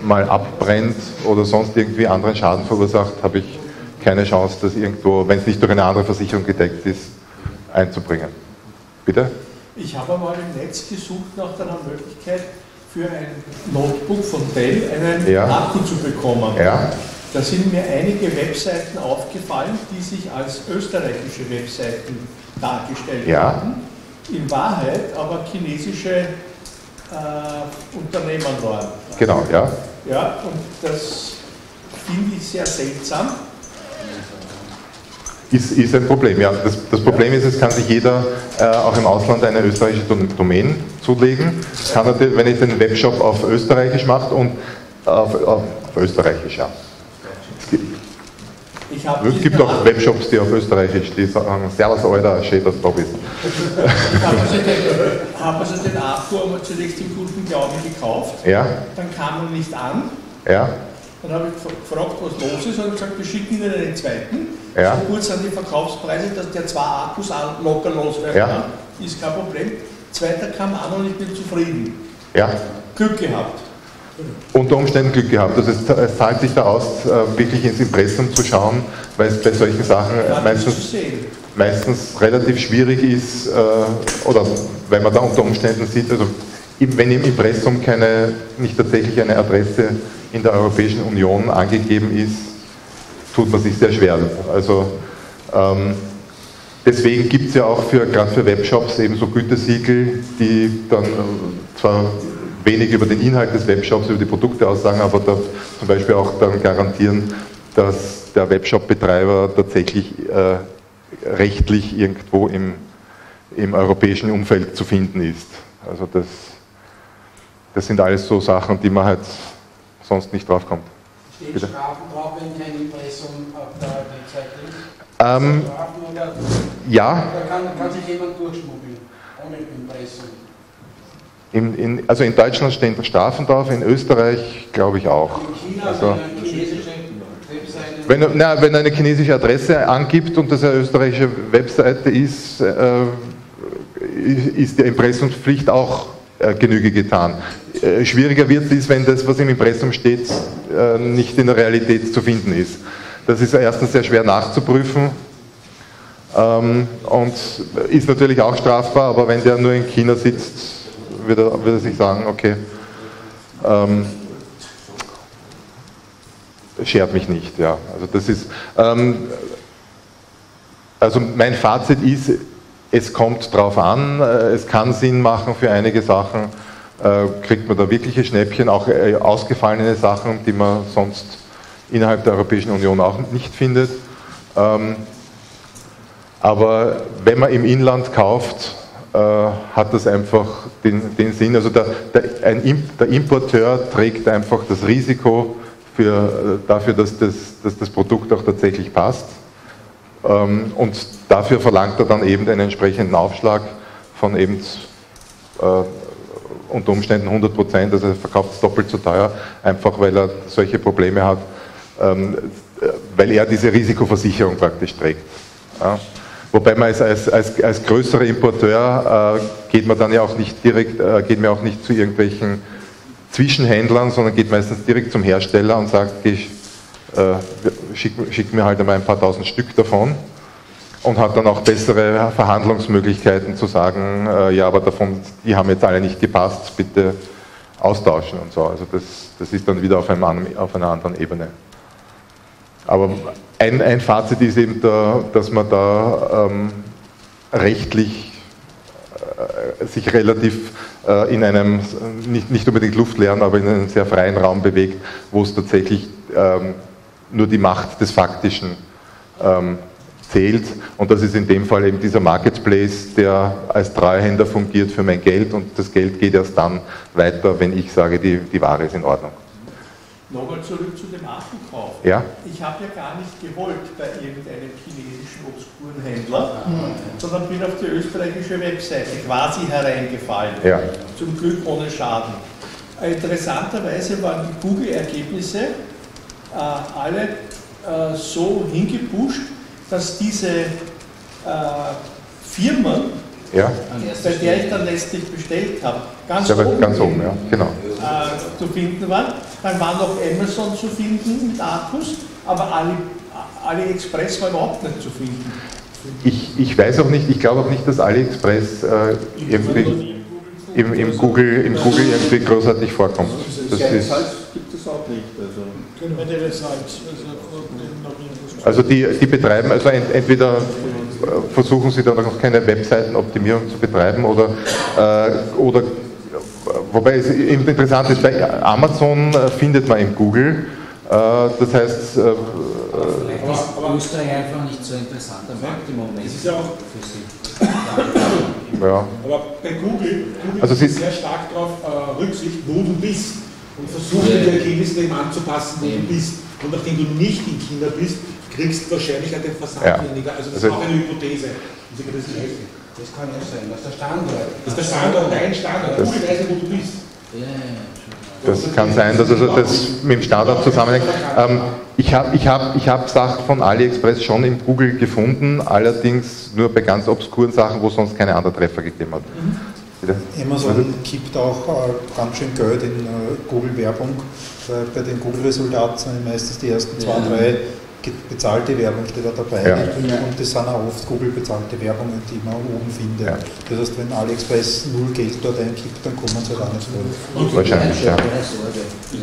mal abbrennt oder sonst irgendwie anderen Schaden verursacht, habe ich keine Chance, das irgendwo, wenn es nicht durch eine andere Versicherung gedeckt ist, einzubringen. Bitte? Ich habe einmal im Netz gesucht nach einer Möglichkeit, für ein Notebook von Dell einen ja. Akku zu bekommen. Ja. Da sind mir einige Webseiten aufgefallen, die sich als österreichische Webseiten dargestellt ja. haben. In Wahrheit aber chinesische äh, Unternehmen waren. Genau, ja. Ja, und das finde ich sehr seltsam ist, ist ein Problem. Ja, das, das, Problem ist, es kann sich jeder äh, auch im Ausland eine österreichische Domain zulegen. Kann er, wenn ich den Webshop auf Österreichisch mache und auf, auf, auf Österreichisch, ja. Es gibt, auch Webshops, die auf Österreichisch, die sagen, Servus Alter, schön, dass du da bist. Ich habe also den Akku einmal zunächst im guten Glauben gekauft, ja. dann kam er nicht an. Ja. Dann habe ich gefragt, was los ist, und gesagt, wir schicken Ihnen einen zweiten. Ja. So gut sind die Verkaufspreise, dass der zwei Akkus locker loswerden ja. kann. Ist kein Problem. Zweiter kam auch noch nicht mehr zufrieden. Ja. Glück gehabt. Unter Umständen Glück gehabt. Also es, es zahlt sich da aus, äh, wirklich ins Impressum zu schauen, weil es bei solchen Sachen meistens, meistens relativ schwierig ist, äh, oder weil man da unter Umständen sieht, also wenn im Impressum keine, nicht tatsächlich eine Adresse in der Europäischen Union angegeben ist, tut man sich sehr schwer. Also ähm, deswegen gibt es ja auch für, gerade für Webshops eben so Gütesiegel, die dann äh, zwar wenig über den Inhalt des Webshops, über die Produkte aussagen, aber da zum Beispiel auch dann garantieren, dass der Webshop-Betreiber tatsächlich äh, rechtlich irgendwo im, im europäischen Umfeld zu finden ist. Also das, das sind alles so Sachen, die man halt sonst nicht drauf kommt. Stehen Strafen drauf, wenn kein Impressum auf der Webseite ist? Ähm, ja. Da kann, kann sich jemand durchschmuggeln. In, in, also in Deutschland stehen Strafen drauf, in Österreich glaube ich auch. Also. Wenn, na, wenn er eine chinesische Adresse angibt und das eine österreichische Webseite ist, äh, ist die Impressumspflicht auch äh, Genüge getan. Äh, schwieriger wird es, wenn das, was im Impressum steht, äh, nicht in der Realität zu finden ist. Das ist erstens sehr schwer nachzuprüfen ähm, und ist natürlich auch strafbar, aber wenn der nur in China sitzt, würde er, sich sagen, okay, ähm, schert mich nicht. Ja. Also das ist, ähm, also mein Fazit ist, es kommt drauf an, äh, es kann Sinn machen für einige Sachen, äh, kriegt man da wirkliche Schnäppchen, auch äh, ausgefallene Sachen, die man sonst innerhalb der Europäischen Union auch nicht findet. Ähm, aber wenn man im Inland kauft, äh, hat das einfach den, den Sinn, also der, der, ein, der, Importeur trägt einfach das Risiko für, dafür, dass das, dass das Produkt auch tatsächlich passt. Ähm, und dafür verlangt er dann eben den entsprechenden Aufschlag von eben äh, unter Umständen 100 Prozent, also er verkauft es doppelt so teuer, einfach weil er solche Probleme hat, ähm, weil er diese Risikoversicherung praktisch trägt. Ja. Wobei man als, als, als, als größerer Importeur äh, geht man dann ja auch nicht direkt, äh, geht man auch nicht zu irgendwelchen Zwischenhändlern, sondern geht meistens direkt zum Hersteller und sagt, ich, äh, schick, schick, mir halt einmal ein paar tausend Stück davon und hat dann auch bessere Verhandlungsmöglichkeiten zu sagen, äh, ja, aber davon, die haben jetzt alle nicht gepasst, bitte austauschen und so. Also das, das ist dann wieder auf, einem, auf einer anderen Ebene. Aber ein, ein Fazit ist eben, da, dass man da ähm, rechtlich äh, sich relativ äh, in einem, nicht, nicht unbedingt luftleeren, aber in einem sehr freien Raum bewegt, wo es tatsächlich ähm, nur die Macht des Faktischen ähm, zählt. Und das ist in dem Fall eben dieser Marketplace, der als Treuhänder fungiert für mein Geld und das Geld geht erst dann weiter, wenn ich sage, die, die Ware ist in Ordnung. Nochmal zurück zu dem Affenkauf. Ja? Ich habe ja gar nicht gewollt bei irgendeinem chinesischen obskuren Händler, mhm. sondern bin auf die österreichische Webseite quasi hereingefallen. Ja. Zum Glück ohne Schaden. Interessanterweise waren die Google-Ergebnisse äh, alle äh, so hingepusht, dass diese äh, Firmen, ja. bei der ich dann letztlich bestellt habe, ganz, oben, ganz oben, ja, genau. Äh, zu finden waren. Dann war noch Amazon zu finden mit Akkus, aber Ali, AliExpress war überhaupt nicht zu finden. Ich, ich weiß auch nicht, ich glaube auch nicht, dass AliExpress äh, irgendwie im, im, Google, im Google irgendwie großartig vorkommt. Das ist, gibt es auch nicht. Also. Also die, die betreiben, also entweder versuchen sie dann noch keine Webseitenoptimierung zu betreiben oder, äh, oder wobei es eben interessant ist, bei Amazon äh, findet man in Google, äh, das heißt... Äh, Vielleicht ist Österreich einfach nicht so interessant am Markt im Moment. Das ist ja auch für Sie. Ja. Aber bei Google, Google also ist sehr stark darauf äh, Rücksicht, wo du bist. Und versucht ja. die Ergebnisse dem anzupassen, wo du bist. Und nachdem du nicht in China bist, kriegst du wahrscheinlich auch den Versand ja. weniger. Also das also ist auch eine Hypothese. Das kann ja sein, dass der Standort. Das ist der Standort, dein Standort. Google weiß ja, wo du bist. Ja, das kann sein, dass also das mit dem Standort zusammenhängt. Ähm, ich habe ich hab, ich hab Sachen von AliExpress schon im Google gefunden, allerdings nur bei ganz obskuren Sachen, wo es sonst keine anderen Treffer gegeben hat. Bitte? Amazon kippt auch äh, ganz schön Geld in äh, Google-Werbung. Bei den Google-Resultaten sind meistens die ersten zwei, drei bezahlte Werbung steht da dabei. Ja. Und das sind auch oft Google bezahlte Werbungen, die man oben findet. Ja. Das heißt, wenn AliExpress null Geld dort einkippt, dann kommen sie halt auch nicht vor. Wahrscheinlich, ja.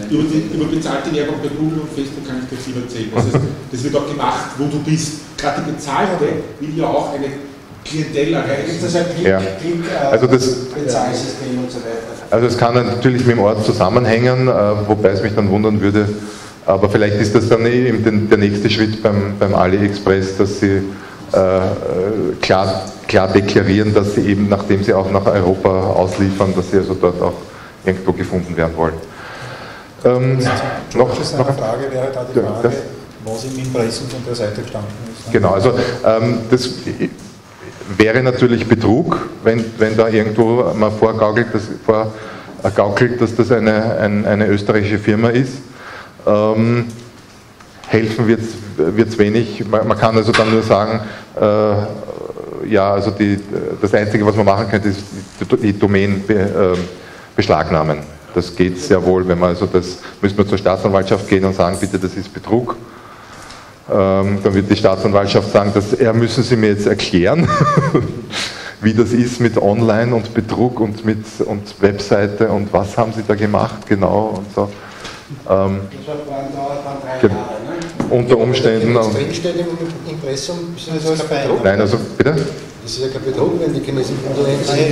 Über, die, über bezahlte Werbung bei Google und Facebook kann ich dir viel erzählen. Das, heißt, das wird auch gemacht, wo du bist. Gerade die bezahlte will ja auch eine Klientel erreichen. Das ist ein Klick, ja. Klick, äh, also das, Bezahlsystem und so weiter. Also es kann natürlich mit dem Ort zusammenhängen, äh, wobei es mich dann wundern würde, aber vielleicht ist das dann eben der nächste Schritt beim, beim AliExpress, dass sie äh, klar, klar deklarieren, dass sie eben, nachdem sie auch nach Europa ausliefern, dass sie also dort auch irgendwo gefunden werden wollen. Ähm, noch, noch eine Frage wäre da die Frage, was im Impressum von der Seite gestanden ist. Genau, also ähm, das wäre natürlich Betrug, wenn, wenn da irgendwo man vorgaukelt, dass, vorgaukelt, dass das eine, ein, eine österreichische Firma ist. Ähm, helfen wird es wenig. Man, man, kann also dann nur sagen, äh, ja, also die, das Einzige, was man machen könnte, ist die, die Domain äh, beschlagnahmen. Das geht sehr wohl, wenn man also das, müssen wir zur Staatsanwaltschaft gehen und sagen, bitte, das ist Betrug. Ähm, dann wird die Staatsanwaltschaft sagen, dass, er müssen Sie mir jetzt erklären, [LAUGHS] wie das ist mit Online und Betrug und mit und Webseite und was haben Sie da gemacht genau und so. Ähm, ne? unter Umständen. Wenn drinsteht im Impressum, ist das kein Nein, also bitte? Das ist ja kein Betrug, wenn die Chinesen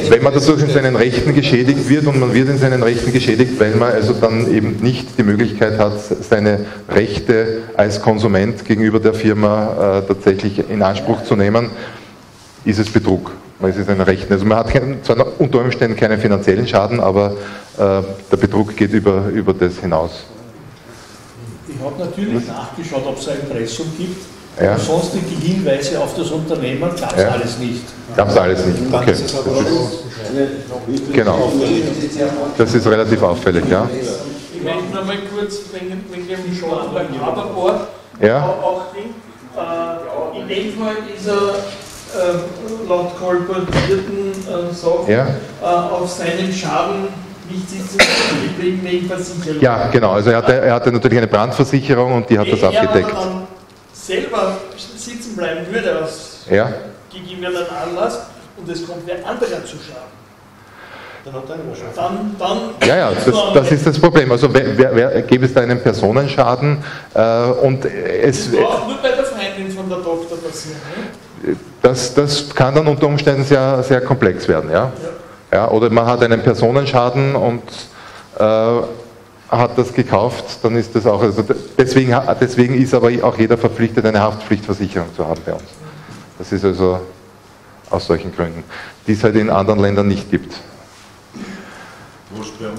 Wenn man dadurch in seinen Rechten geschädigt wird und man wird in seinen Rechten geschädigt, weil man also dann eben nicht die Möglichkeit hat, seine Rechte als Konsument gegenüber der Firma äh, tatsächlich in Anspruch zu nehmen, ist es Betrug. Es ist ein Rechten. Also man hat zwar unter Umständen keinen finanziellen Schaden, aber äh, der Betrug geht über, über das hinaus. Ich habe natürlich Was? nachgeschaut, ob es ein Impressum gibt. Ja. Sonstige Hinweise auf das Unternehmen gab es ja. alles nicht. Gab es alles nicht. Okay. Das ist genau. Das ist relativ auffällig, ja. Ich möchte noch mal kurz wegen, wegen dem Schaden beim Coverboard ja. auch denken. Äh, in dem Fall ist er äh, laut kolportierten äh, Sachen ja. äh, auf seinen Schaden nicht sitzen geblieben wegen Versicherung. Ja, genau. Also er hatte, er hatte natürlich eine Brandversicherung und die hat Wenn das abgedeckt. Wenn er dann selber sitzen bleiben würde aus ja. gegebenen Anlass und es kommt wer anderer zu Schaden. Dann hat er einen Schaden. Dann, dann ja, ja, das, das, ist das Problem. Also wer, wer, wer, gäbe es da einen Personenschaden äh, und es... Das auch nur bei der Freundin von der Tochter passieren. Ne? Das, das kann dann unter Umständen sehr, sehr komplex werden. Ja? Ja. oder man hat einen Personenschaden und äh, hat das gekauft, dann ist das auch, also deswegen, deswegen ist aber auch jeder verpflichtet, eine Haftpflichtversicherung zu haben bei uns. Das ist also aus solchen Gründen, die es halt in anderen Ländern nicht gibt.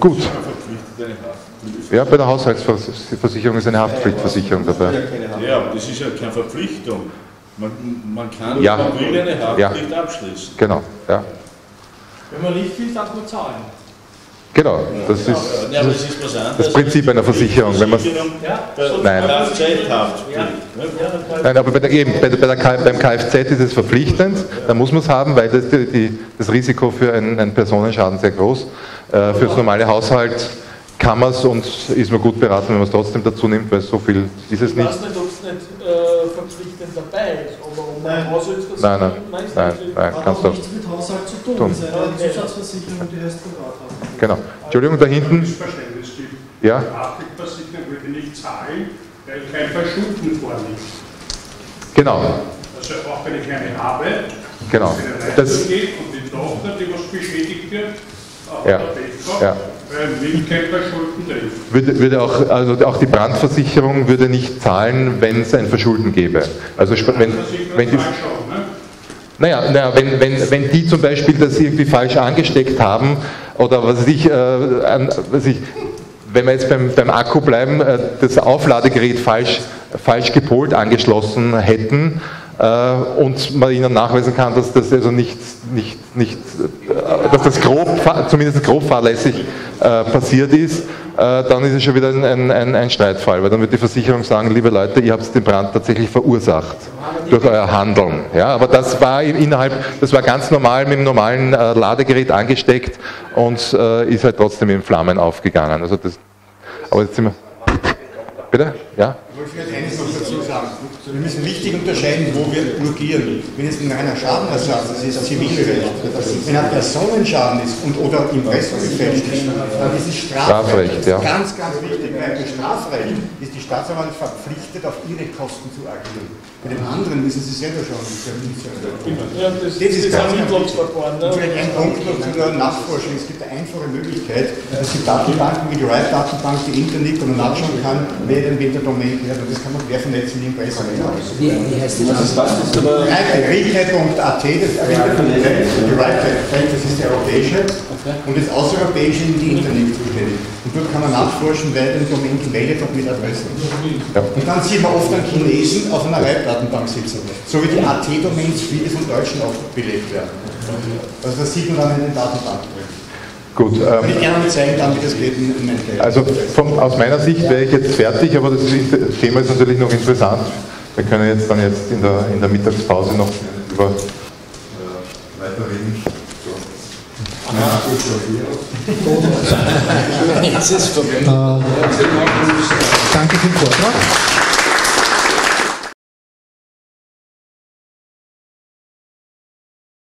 Gut. Ja, bei der Haushaltsversicherung ist eine Haftpflichtversicherung dabei. Ja, aber das ist ja keine Verpflichtung. Man, man kann ja. man will eine Haftpflicht ja. abschließen. Genau, ja. Wenn man nicht will, darf man zahlen. Genau, das ist, ja, das, ist das Prinzip einer Versicherung. Wenn ja, nein. nein, aber bei der, eben, bei der, bei der, beim Kfz ist es verpflichtend, da muss man es haben, weil das, die, das Risiko für einen, einen, Personenschaden sehr groß. Äh, für das normale Haushalt kann man es und ist man gut beraten, wenn man es trotzdem dazu nimmt, weil so viel ist es nicht. Ich weiß nicht, ob es nicht äh, verpflichtend dabei ist, aber um nein. Haushaltsversicherung nein, nein, nein, nein, hat kannst auch nichts mit Haushalt zu tun. tun. Das ist eine Zusatzversicherung, die heißt privat haben. Genau. Entschuldigung, da hinten. Ja. Die Haftpflichtversicherung würde nicht zahlen, weil kein Verschulden vorliegt. Genau. Also auch wenn ich eine habe, genau. das geht und die Tochter, die was beschädigt wird, ja. ja. Würde, würde auch, also auch die Brandversicherung würde nicht zahlen, wenn es ein Verschulden gäbe. Also wenn, wenn die, naja, naja wenn, wenn, wenn die zum Beispiel das irgendwie falsch angesteckt haben oder was ich, äh, was ich wenn wir jetzt beim, beim Akku bleiben, äh, das Aufladegerät falsch, falsch gepolt angeschlossen hätten, äh, und man ihnen nachweisen kann, dass das also nicht, nicht, nicht äh, dass das grob, zumindest grob fahrlässig äh, passiert ist äh, dann ist es schon wieder ein, ein, ein, Streitfall, weil dann wird die Versicherung sagen, liebe Leute, ihr habt den Brand tatsächlich verursacht durch euer Handeln. Ja, aber das war innerhalb, das war ganz normal mit dem normalen äh, Ladegerät angesteckt und äh, ist halt trotzdem in Flammen aufgegangen. Also das, aber jetzt sind wir. Bitte? Ja? Sagen. Wir müssen wichtig unterscheiden, wo wir urgieren. Wenn es ein reiner Schadenersatz ist, ist Zivilrecht. Wenn ein Personenschaden ist und, oder Impressum gefälscht ist, dann ist es Strafrecht. Strafrecht ja. Ganz, ganz wichtig, weil bei Strafrecht ist die Staatsanwaltschaft verpflichtet, auf ihre Kosten zu agieren. Bei dem anderen müssen sie selber schauen. Ja, das, das, ist das ganz Verfahren. Ne? Vielleicht ein Punkt noch zu der Nachforschung. Es gibt eine einfache Möglichkeit, dass die Datenbanken wie die Riot-Datenbank, die Internet oder nachschauen kann, wer den Winterdomain gehört. Und das kann man quervernetzen im Impressum. Wie, wie heißt das? Das ist was? Das ist aber die Rightheit, das ist die europäische und das außereuropäische in die Internet zuständig. Und dort kann man nachforschen, wer den Domain gemeldet hat mit Adressen. Ja. Und dann sieht man oft einen Chinesen auf einer Reitdatenbank sitzen. So wie die AT-Domains viele von Deutschen auch belegt werden. Also das sieht man dann in den Datenbanken. Gut. Ähm, ich gerne zeigen dann, wie das geht in, in Also von, aus meiner Sicht wäre ich jetzt fertig, aber das Thema ist natürlich noch interessant. Wir können jetzt dann jetzt in der, in der Mittagspause noch über äh, vorbei. Äh, [LAUGHS] danke für den Vortrag.